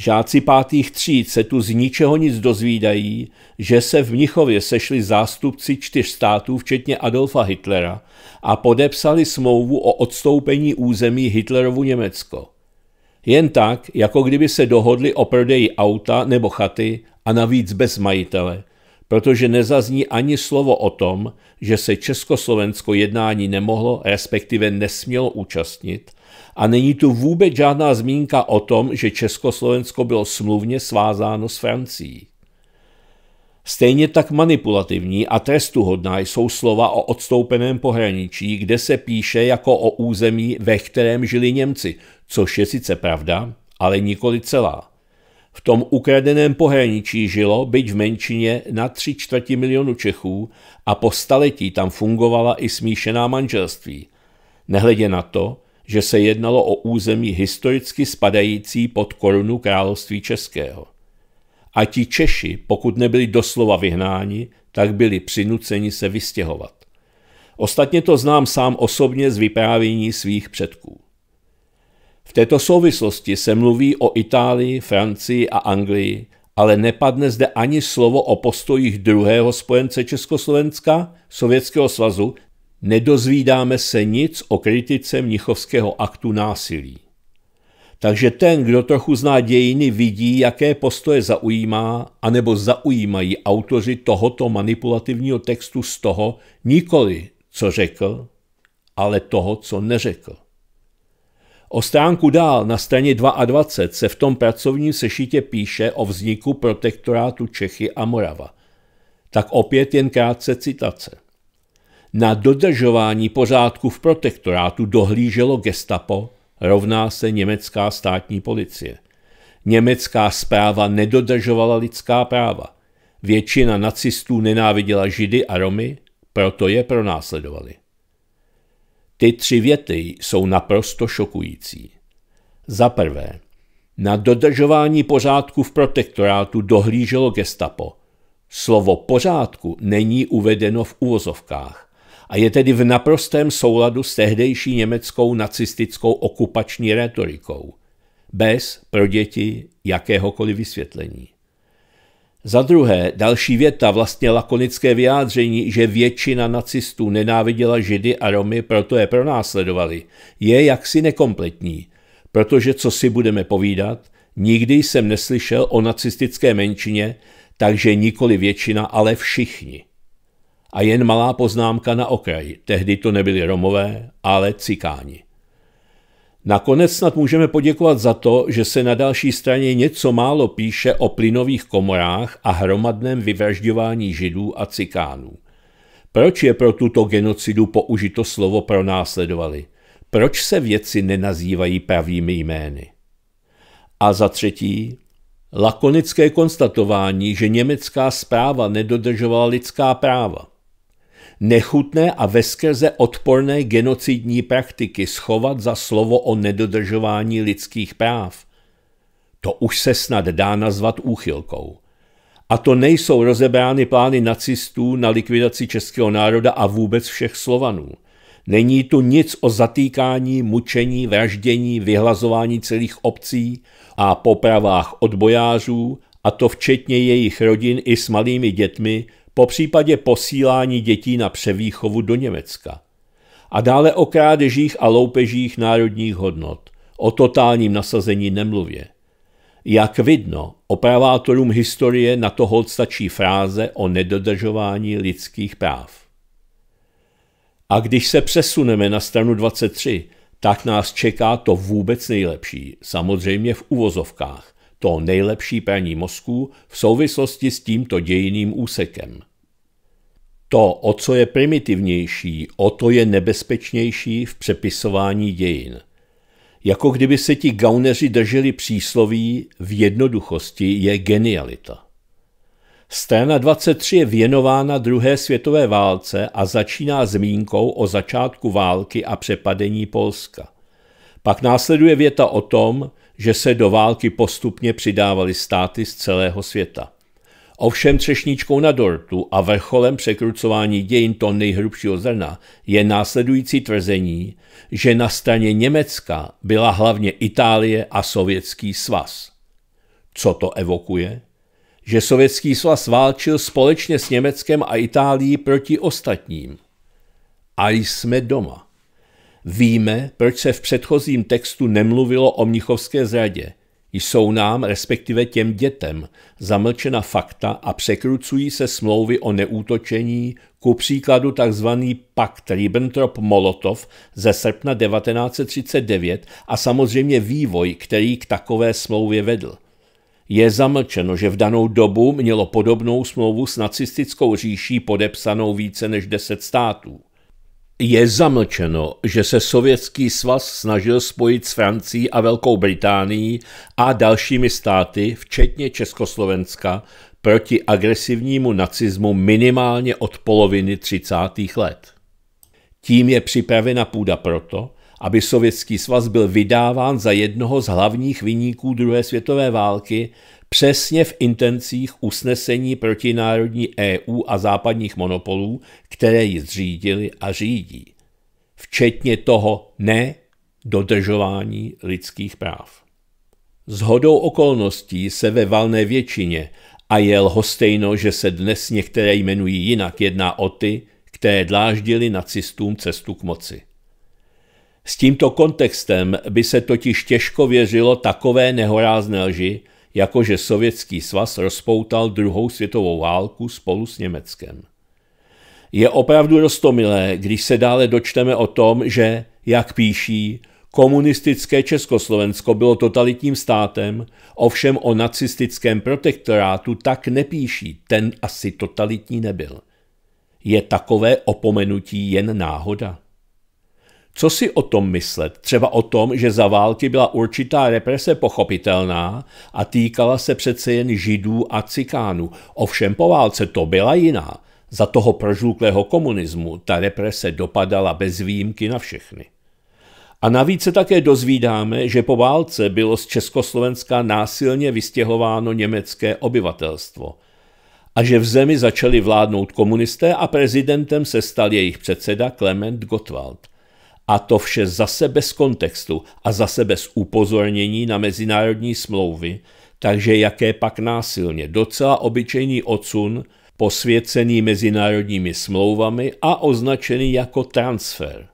Žáci pátých tříd se tu z ničeho nic dozvídají, že se v Mnichově sešli zástupci čtyř států, včetně Adolfa Hitlera, a podepsali smlouvu o odstoupení území Hitlerovu Německo. Jen tak, jako kdyby se dohodli o prodeji auta nebo chaty a navíc bez majitele, protože nezazní ani slovo o tom, že se Československo jednání nemohlo, respektive nesmělo účastnit a není tu vůbec žádná zmínka o tom, že Československo bylo smluvně svázáno s Francií. Stejně tak manipulativní a trestuhodná jsou slova o odstoupeném pohraničí, kde se píše jako o území, ve kterém žili Němci, což je sice pravda, ale nikoli celá. V tom ukradeném pohraničí žilo, byť v menšině, na tři čtvrti milionu Čechů a po staletí tam fungovala i smíšená manželství. Nehledě na to, že se jednalo o území historicky spadající pod korunu království českého. A ti Češi, pokud nebyli doslova vyhnáni, tak byli přinuceni se vystěhovat. Ostatně to znám sám osobně z vyprávění svých předků. V této souvislosti se mluví o Itálii, Francii a Anglii, ale nepadne zde ani slovo o postojích druhého spojence Československa, Sovětského svazu, nedozvídáme se nic o kritice Mnichovského aktu násilí. Takže ten, kdo trochu zná dějiny, vidí, jaké postoje zaujímá, anebo zaujímají autoři tohoto manipulativního textu z toho, nikoli co řekl, ale toho, co neřekl. O stránku dál na straně 22 se v tom pracovním sešitě píše o vzniku protektorátu Čechy a Morava. Tak opět jen krátce citace. Na dodržování pořádku v protektorátu dohlíželo gestapo, rovná se německá státní policie. Německá zpráva nedodržovala lidská práva. Většina nacistů nenáviděla Židy a Romy, proto je pronásledovali. Ty tři věty jsou naprosto šokující. Za prvé, na dodržování pořádku v protektorátu dohlíželo gestapo. Slovo pořádku není uvedeno v uvozovkách a je tedy v naprostém souladu s tehdejší německou nacistickou okupační retorikou, bez pro děti jakéhokoliv vysvětlení. Za druhé, další věta, vlastně lakonické vyjádření, že většina nacistů nenáviděla Židy a Romy, proto je pronásledovali, je jaksi nekompletní, protože co si budeme povídat, nikdy jsem neslyšel o nacistické menšině, takže nikoli většina, ale všichni. A jen malá poznámka na okraji, tehdy to nebyli Romové, ale Cikáni. Nakonec snad můžeme poděkovat za to, že se na další straně něco málo píše o plynových komorách a hromadném vyvražďování židů a cikánů. Proč je pro tuto genocidu použito slovo pronásledovali? Proč se věci nenazývají pravými jmény? A za třetí, lakonické konstatování, že německá zpráva nedodržovala lidská práva nechutné a veskrze odporné genocidní praktiky schovat za slovo o nedodržování lidských práv. To už se snad dá nazvat úchylkou. A to nejsou rozebrány plány nacistů na likvidaci českého národa a vůbec všech Slovanů. Není tu nic o zatýkání, mučení, vraždění, vyhlazování celých obcí a popravách odbojářů, a to včetně jejich rodin i s malými dětmi, po případě posílání dětí na převýchovu do Německa. A dále o krádežích a loupežích národních hodnot, o totálním nasazení nemluvě. Jak vidno, opravátorům historie na to stačí fráze o nedodržování lidských práv. A když se přesuneme na stranu 23, tak nás čeká to vůbec nejlepší, samozřejmě v uvozovkách, to nejlepší praní mozku v souvislosti s tímto dějiným úsekem. To, o co je primitivnější, o to je nebezpečnější v přepisování dějin. Jako kdyby se ti gauneři drželi přísloví v jednoduchosti je genialita. Strana 23 je věnována druhé světové válce a začíná zmínkou o začátku války a přepadení Polska. Pak následuje věta o tom, že se do války postupně přidávaly státy z celého světa. Ovšem třešničkou na dortu a vrcholem překrucování dějin to nejhrubšího zrna je následující tvrzení, že na straně Německa byla hlavně Itálie a Sovětský svaz. Co to evokuje? Že Sovětský svaz válčil společně s Německem a Itálií proti ostatním. A jsme doma. Víme, proč se v předchozím textu nemluvilo o mnichovské zradě. Jsou nám, respektive těm dětem, zamlčena fakta a překrucují se smlouvy o neútočení, ku příkladu tzv. pakt Ribbentrop-Molotov ze srpna 1939 a samozřejmě vývoj, který k takové smlouvě vedl. Je zamlčeno, že v danou dobu mělo podobnou smlouvu s nacistickou říší podepsanou více než deset států. Je zamlčeno, že se Sovětský svaz snažil spojit s Francií a Velkou Británií a dalšími státy, včetně Československa, proti agresivnímu nacismu minimálně od poloviny 30. let. Tím je připravena půda proto, aby Sovětský svaz byl vydáván za jednoho z hlavních vyníků druhé světové války přesně v intencích usnesení protinárodní EU a západních monopolů, které ji zřídili a řídí. Včetně toho ne dodržování lidských práv. S hodou okolností se ve valné většině a je lhostejno, že se dnes některé jmenují jinak, jedná o ty, které dláždili nacistům cestu k moci. S tímto kontextem by se totiž těžko věřilo takové nehorázné lži, jako že Sovětský svaz rozpoutal druhou světovou válku spolu s Německem. Je opravdu rostomilé, když se dále dočteme o tom, že, jak píší, komunistické Československo bylo totalitním státem, ovšem o nacistickém protektorátu tak nepíší, ten asi totalitní nebyl. Je takové opomenutí jen náhoda? Co si o tom myslet? Třeba o tom, že za války byla určitá represe pochopitelná a týkala se přece jen židů a cikánů. Ovšem po válce to byla jiná. Za toho prožluklého komunismu ta represe dopadala bez výjimky na všechny. A navíc se také dozvídáme, že po válce bylo z Československa násilně vystěhováno německé obyvatelstvo a že v zemi začali vládnout komunisté a prezidentem se stal jejich předseda Klement Gottwald – a to vše zase bez kontextu a zase bez upozornění na mezinárodní smlouvy, takže jaké pak násilně docela obyčejný odsun, posvěcený mezinárodními smlouvami a označený jako transfer.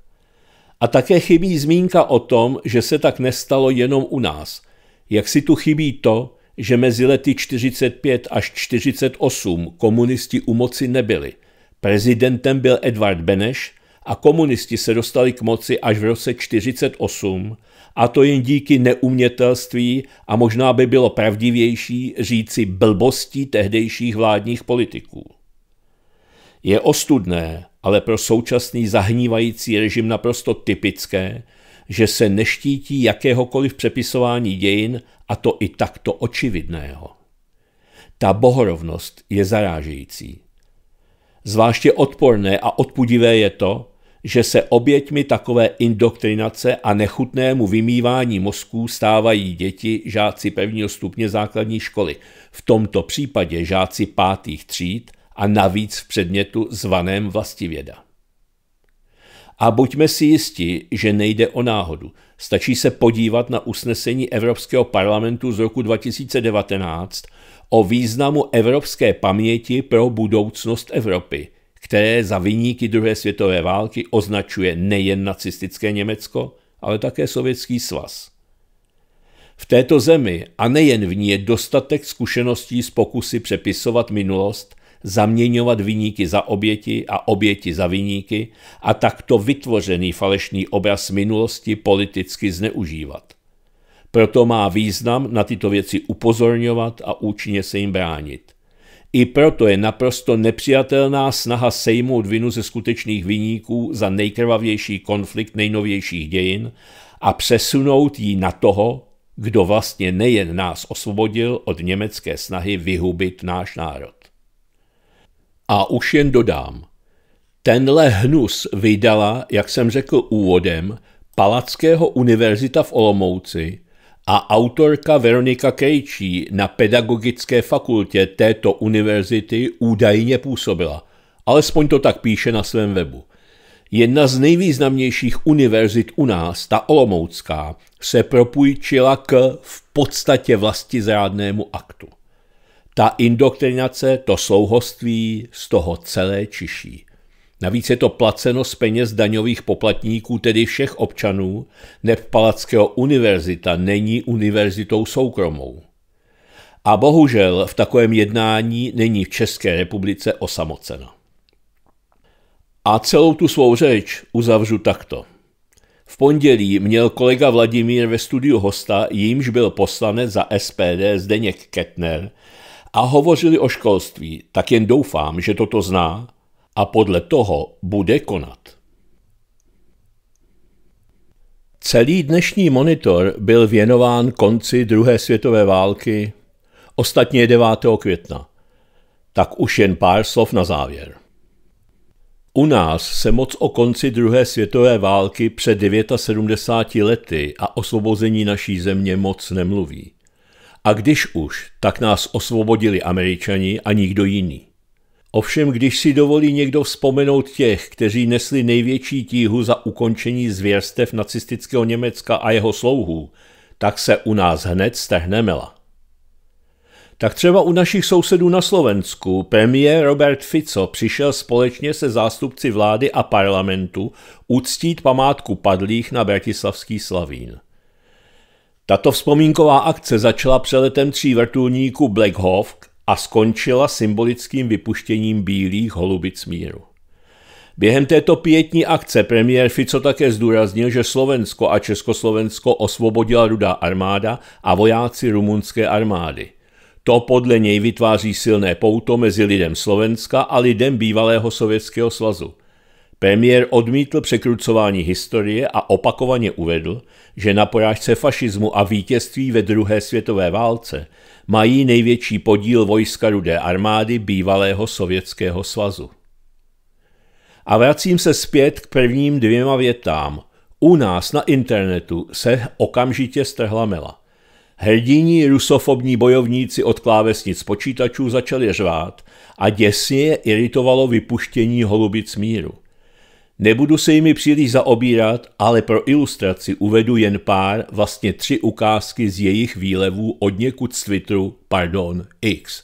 A také chybí zmínka o tom, že se tak nestalo jenom u nás. Jak si tu chybí to, že mezi lety 45 až 48 komunisti u moci nebyli. Prezidentem byl Edvard Beneš, a komunisti se dostali k moci až v roce 48 a to jen díky neumětelství a možná by bylo pravdivější říci blbostí tehdejších vládních politiků. Je ostudné, ale pro současný zahnívající režim naprosto typické, že se neštítí jakéhokoliv přepisování dějin a to i takto očividného. Ta bohorovnost je zarážející. Zvláště odporné a odpudivé je to, že se oběťmi takové indoktrinace a nechutnému vymývání mozků stávají děti, žáci prvního stupně základní školy, v tomto případě žáci pátých tříd a navíc v předmětu zvaném vlastivěda. A buďme si jisti, že nejde o náhodu. Stačí se podívat na usnesení Evropského parlamentu z roku 2019 o významu evropské paměti pro budoucnost Evropy – které za vyníky druhé světové války označuje nejen nacistické Německo, ale také Sovětský svaz. V této zemi a nejen v ní je dostatek zkušeností z pokusy přepisovat minulost, zaměňovat vyníky za oběti a oběti za vyníky a takto vytvořený falešný obraz minulosti politicky zneužívat. Proto má význam na tyto věci upozorňovat a účinně se jim bránit. I proto je naprosto nepřijatelná snaha sejmout vinu ze skutečných viníků za nejkrvavější konflikt nejnovějších dějin a přesunout ji na toho, kdo vlastně nejen nás osvobodil od německé snahy vyhubit náš národ. A už jen dodám, tenhle hnus vydala, jak jsem řekl úvodem, Palackého univerzita v Olomouci a autorka Veronika Krejčí na pedagogické fakultě této univerzity údajně působila. Alespoň to tak píše na svém webu. Jedna z nejvýznamnějších univerzit u nás, ta Olomoucká, se propůjčila k v podstatě zrádnému aktu. Ta indoktrinace, to slouhoství z toho celé čiší. Navíc je to placeno z peněz daňových poplatníků, tedy všech občanů, neb Palackého univerzita není univerzitou soukromou. A bohužel v takovém jednání není v České republice osamocena. A celou tu svou řeč uzavřu takto. V pondělí měl kolega Vladimír ve studiu hosta, jímž byl poslanec za SPD Zdeněk Kettner a hovořili o školství, tak jen doufám, že toto zná a podle toho bude konat. Celý dnešní monitor byl věnován konci druhé světové války, ostatně 9. května. Tak už jen pár slov na závěr. U nás se moc o konci druhé světové války před 79 lety a osvobození naší země moc nemluví. A když už, tak nás osvobodili američani a nikdo jiný. Ovšem, když si dovolí někdo vzpomenout těch, kteří nesli největší tíhu za ukončení zvěrstev nacistického Německa a jeho slouhů, tak se u nás hned strhne mela. Tak třeba u našich sousedů na Slovensku premiér Robert Fico přišel společně se zástupci vlády a parlamentu uctít památku padlých na Bratislavský Slavín. Tato vzpomínková akce začala přeletem tří vrtulníků Black Hawk a skončila symbolickým vypuštěním bílých holubic míru. Během této pětní akce premiér Fico také zdůraznil, že Slovensko a Československo osvobodila rudá armáda a vojáci rumunské armády. To podle něj vytváří silné pouto mezi lidem Slovenska a lidem bývalého Sovětského svazu. Premiér odmítl překrucování historie a opakovaně uvedl, že na porážce fašismu a vítězství ve druhé světové válce mají největší podíl vojska rudé armády bývalého Sovětského svazu. A vracím se zpět k prvním dvěma větám. U nás na internetu se okamžitě strhla mela. Hrdíní rusofobní bojovníci od klávesnic počítačů začali řvát a děsně je iritovalo vypuštění holubic míru. Nebudu se jimi příliš zaobírat, ale pro ilustraci uvedu jen pár, vlastně tři ukázky z jejich výlevů od někud z Twitteru, pardon, X.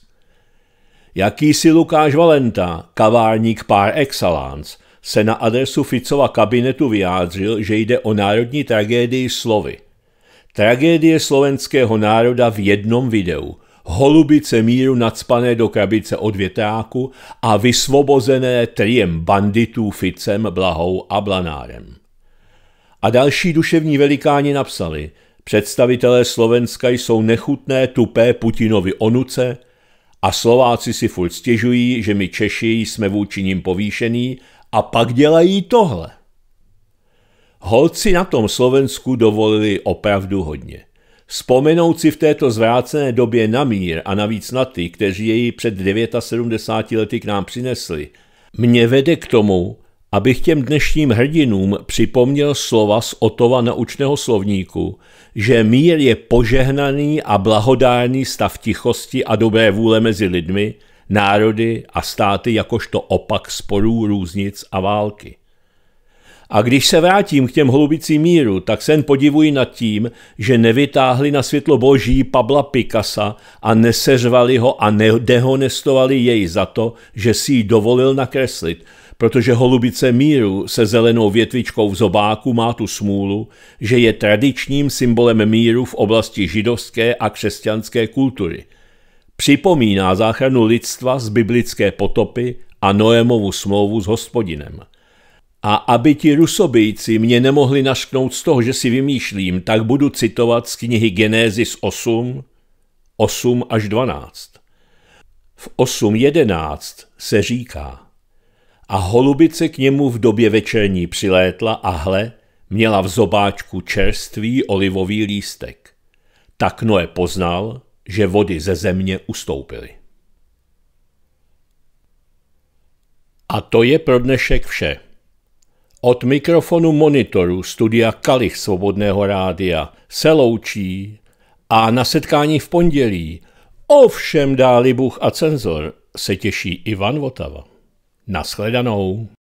Jakýsi Lukáš Valenta, kavárník par excellence, se na adresu Ficova kabinetu vyjádřil, že jde o národní tragédii slovy. Tragédie slovenského národa v jednom videu – holubice míru nadspané do krabice od větráku a vysvobozené triem banditů Ficem, Blahou a Blanárem. A další duševní velikáni napsali, představitelé Slovenska jsou nechutné, tupé Putinovi onuce a Slováci si furt stěžují, že my Češi jsme vůči ním povýšený a pak dělají tohle. Holci na tom Slovensku dovolili opravdu hodně. Vzpomenout si v této zvrácené době na mír a navíc na ty, kteří jej před 79 lety k nám přinesli, mě vede k tomu, abych těm dnešním hrdinům připomněl slova z Otova naučného slovníku, že mír je požehnaný a blahodárný stav tichosti a dobré vůle mezi lidmi, národy a státy jakožto opak sporů, různic a války. A když se vrátím k těm hlubicím míru, tak sen podivuji nad tím, že nevytáhli na světlo boží Pabla Picasa a neseřvali ho a nedehonestovali jej za to, že si ji dovolil nakreslit, protože holubice míru se zelenou větvičkou v zobáku má tu smůlu, že je tradičním symbolem míru v oblasti židovské a křesťanské kultury. Připomíná záchranu lidstva z biblické potopy a Noémovu smlouvu s hospodinem. A aby ti rusobijci mě nemohli našknout z toho, že si vymýšlím, tak budu citovat z knihy Genézis 8, 8 až 12. V 8.11 se říká a holubice k němu v době večerní přilétla a hle, měla v zobáčku čerstvý olivový lístek. Tak Noé poznal, že vody ze země ustoupily. A to je pro dnešek vše. Od mikrofonu monitoru studia Kalich Svobodného rádia se loučí a na setkání v pondělí, ovšem dáli Bůh a cenzor, se těší Ivan Votava. Naschledanou.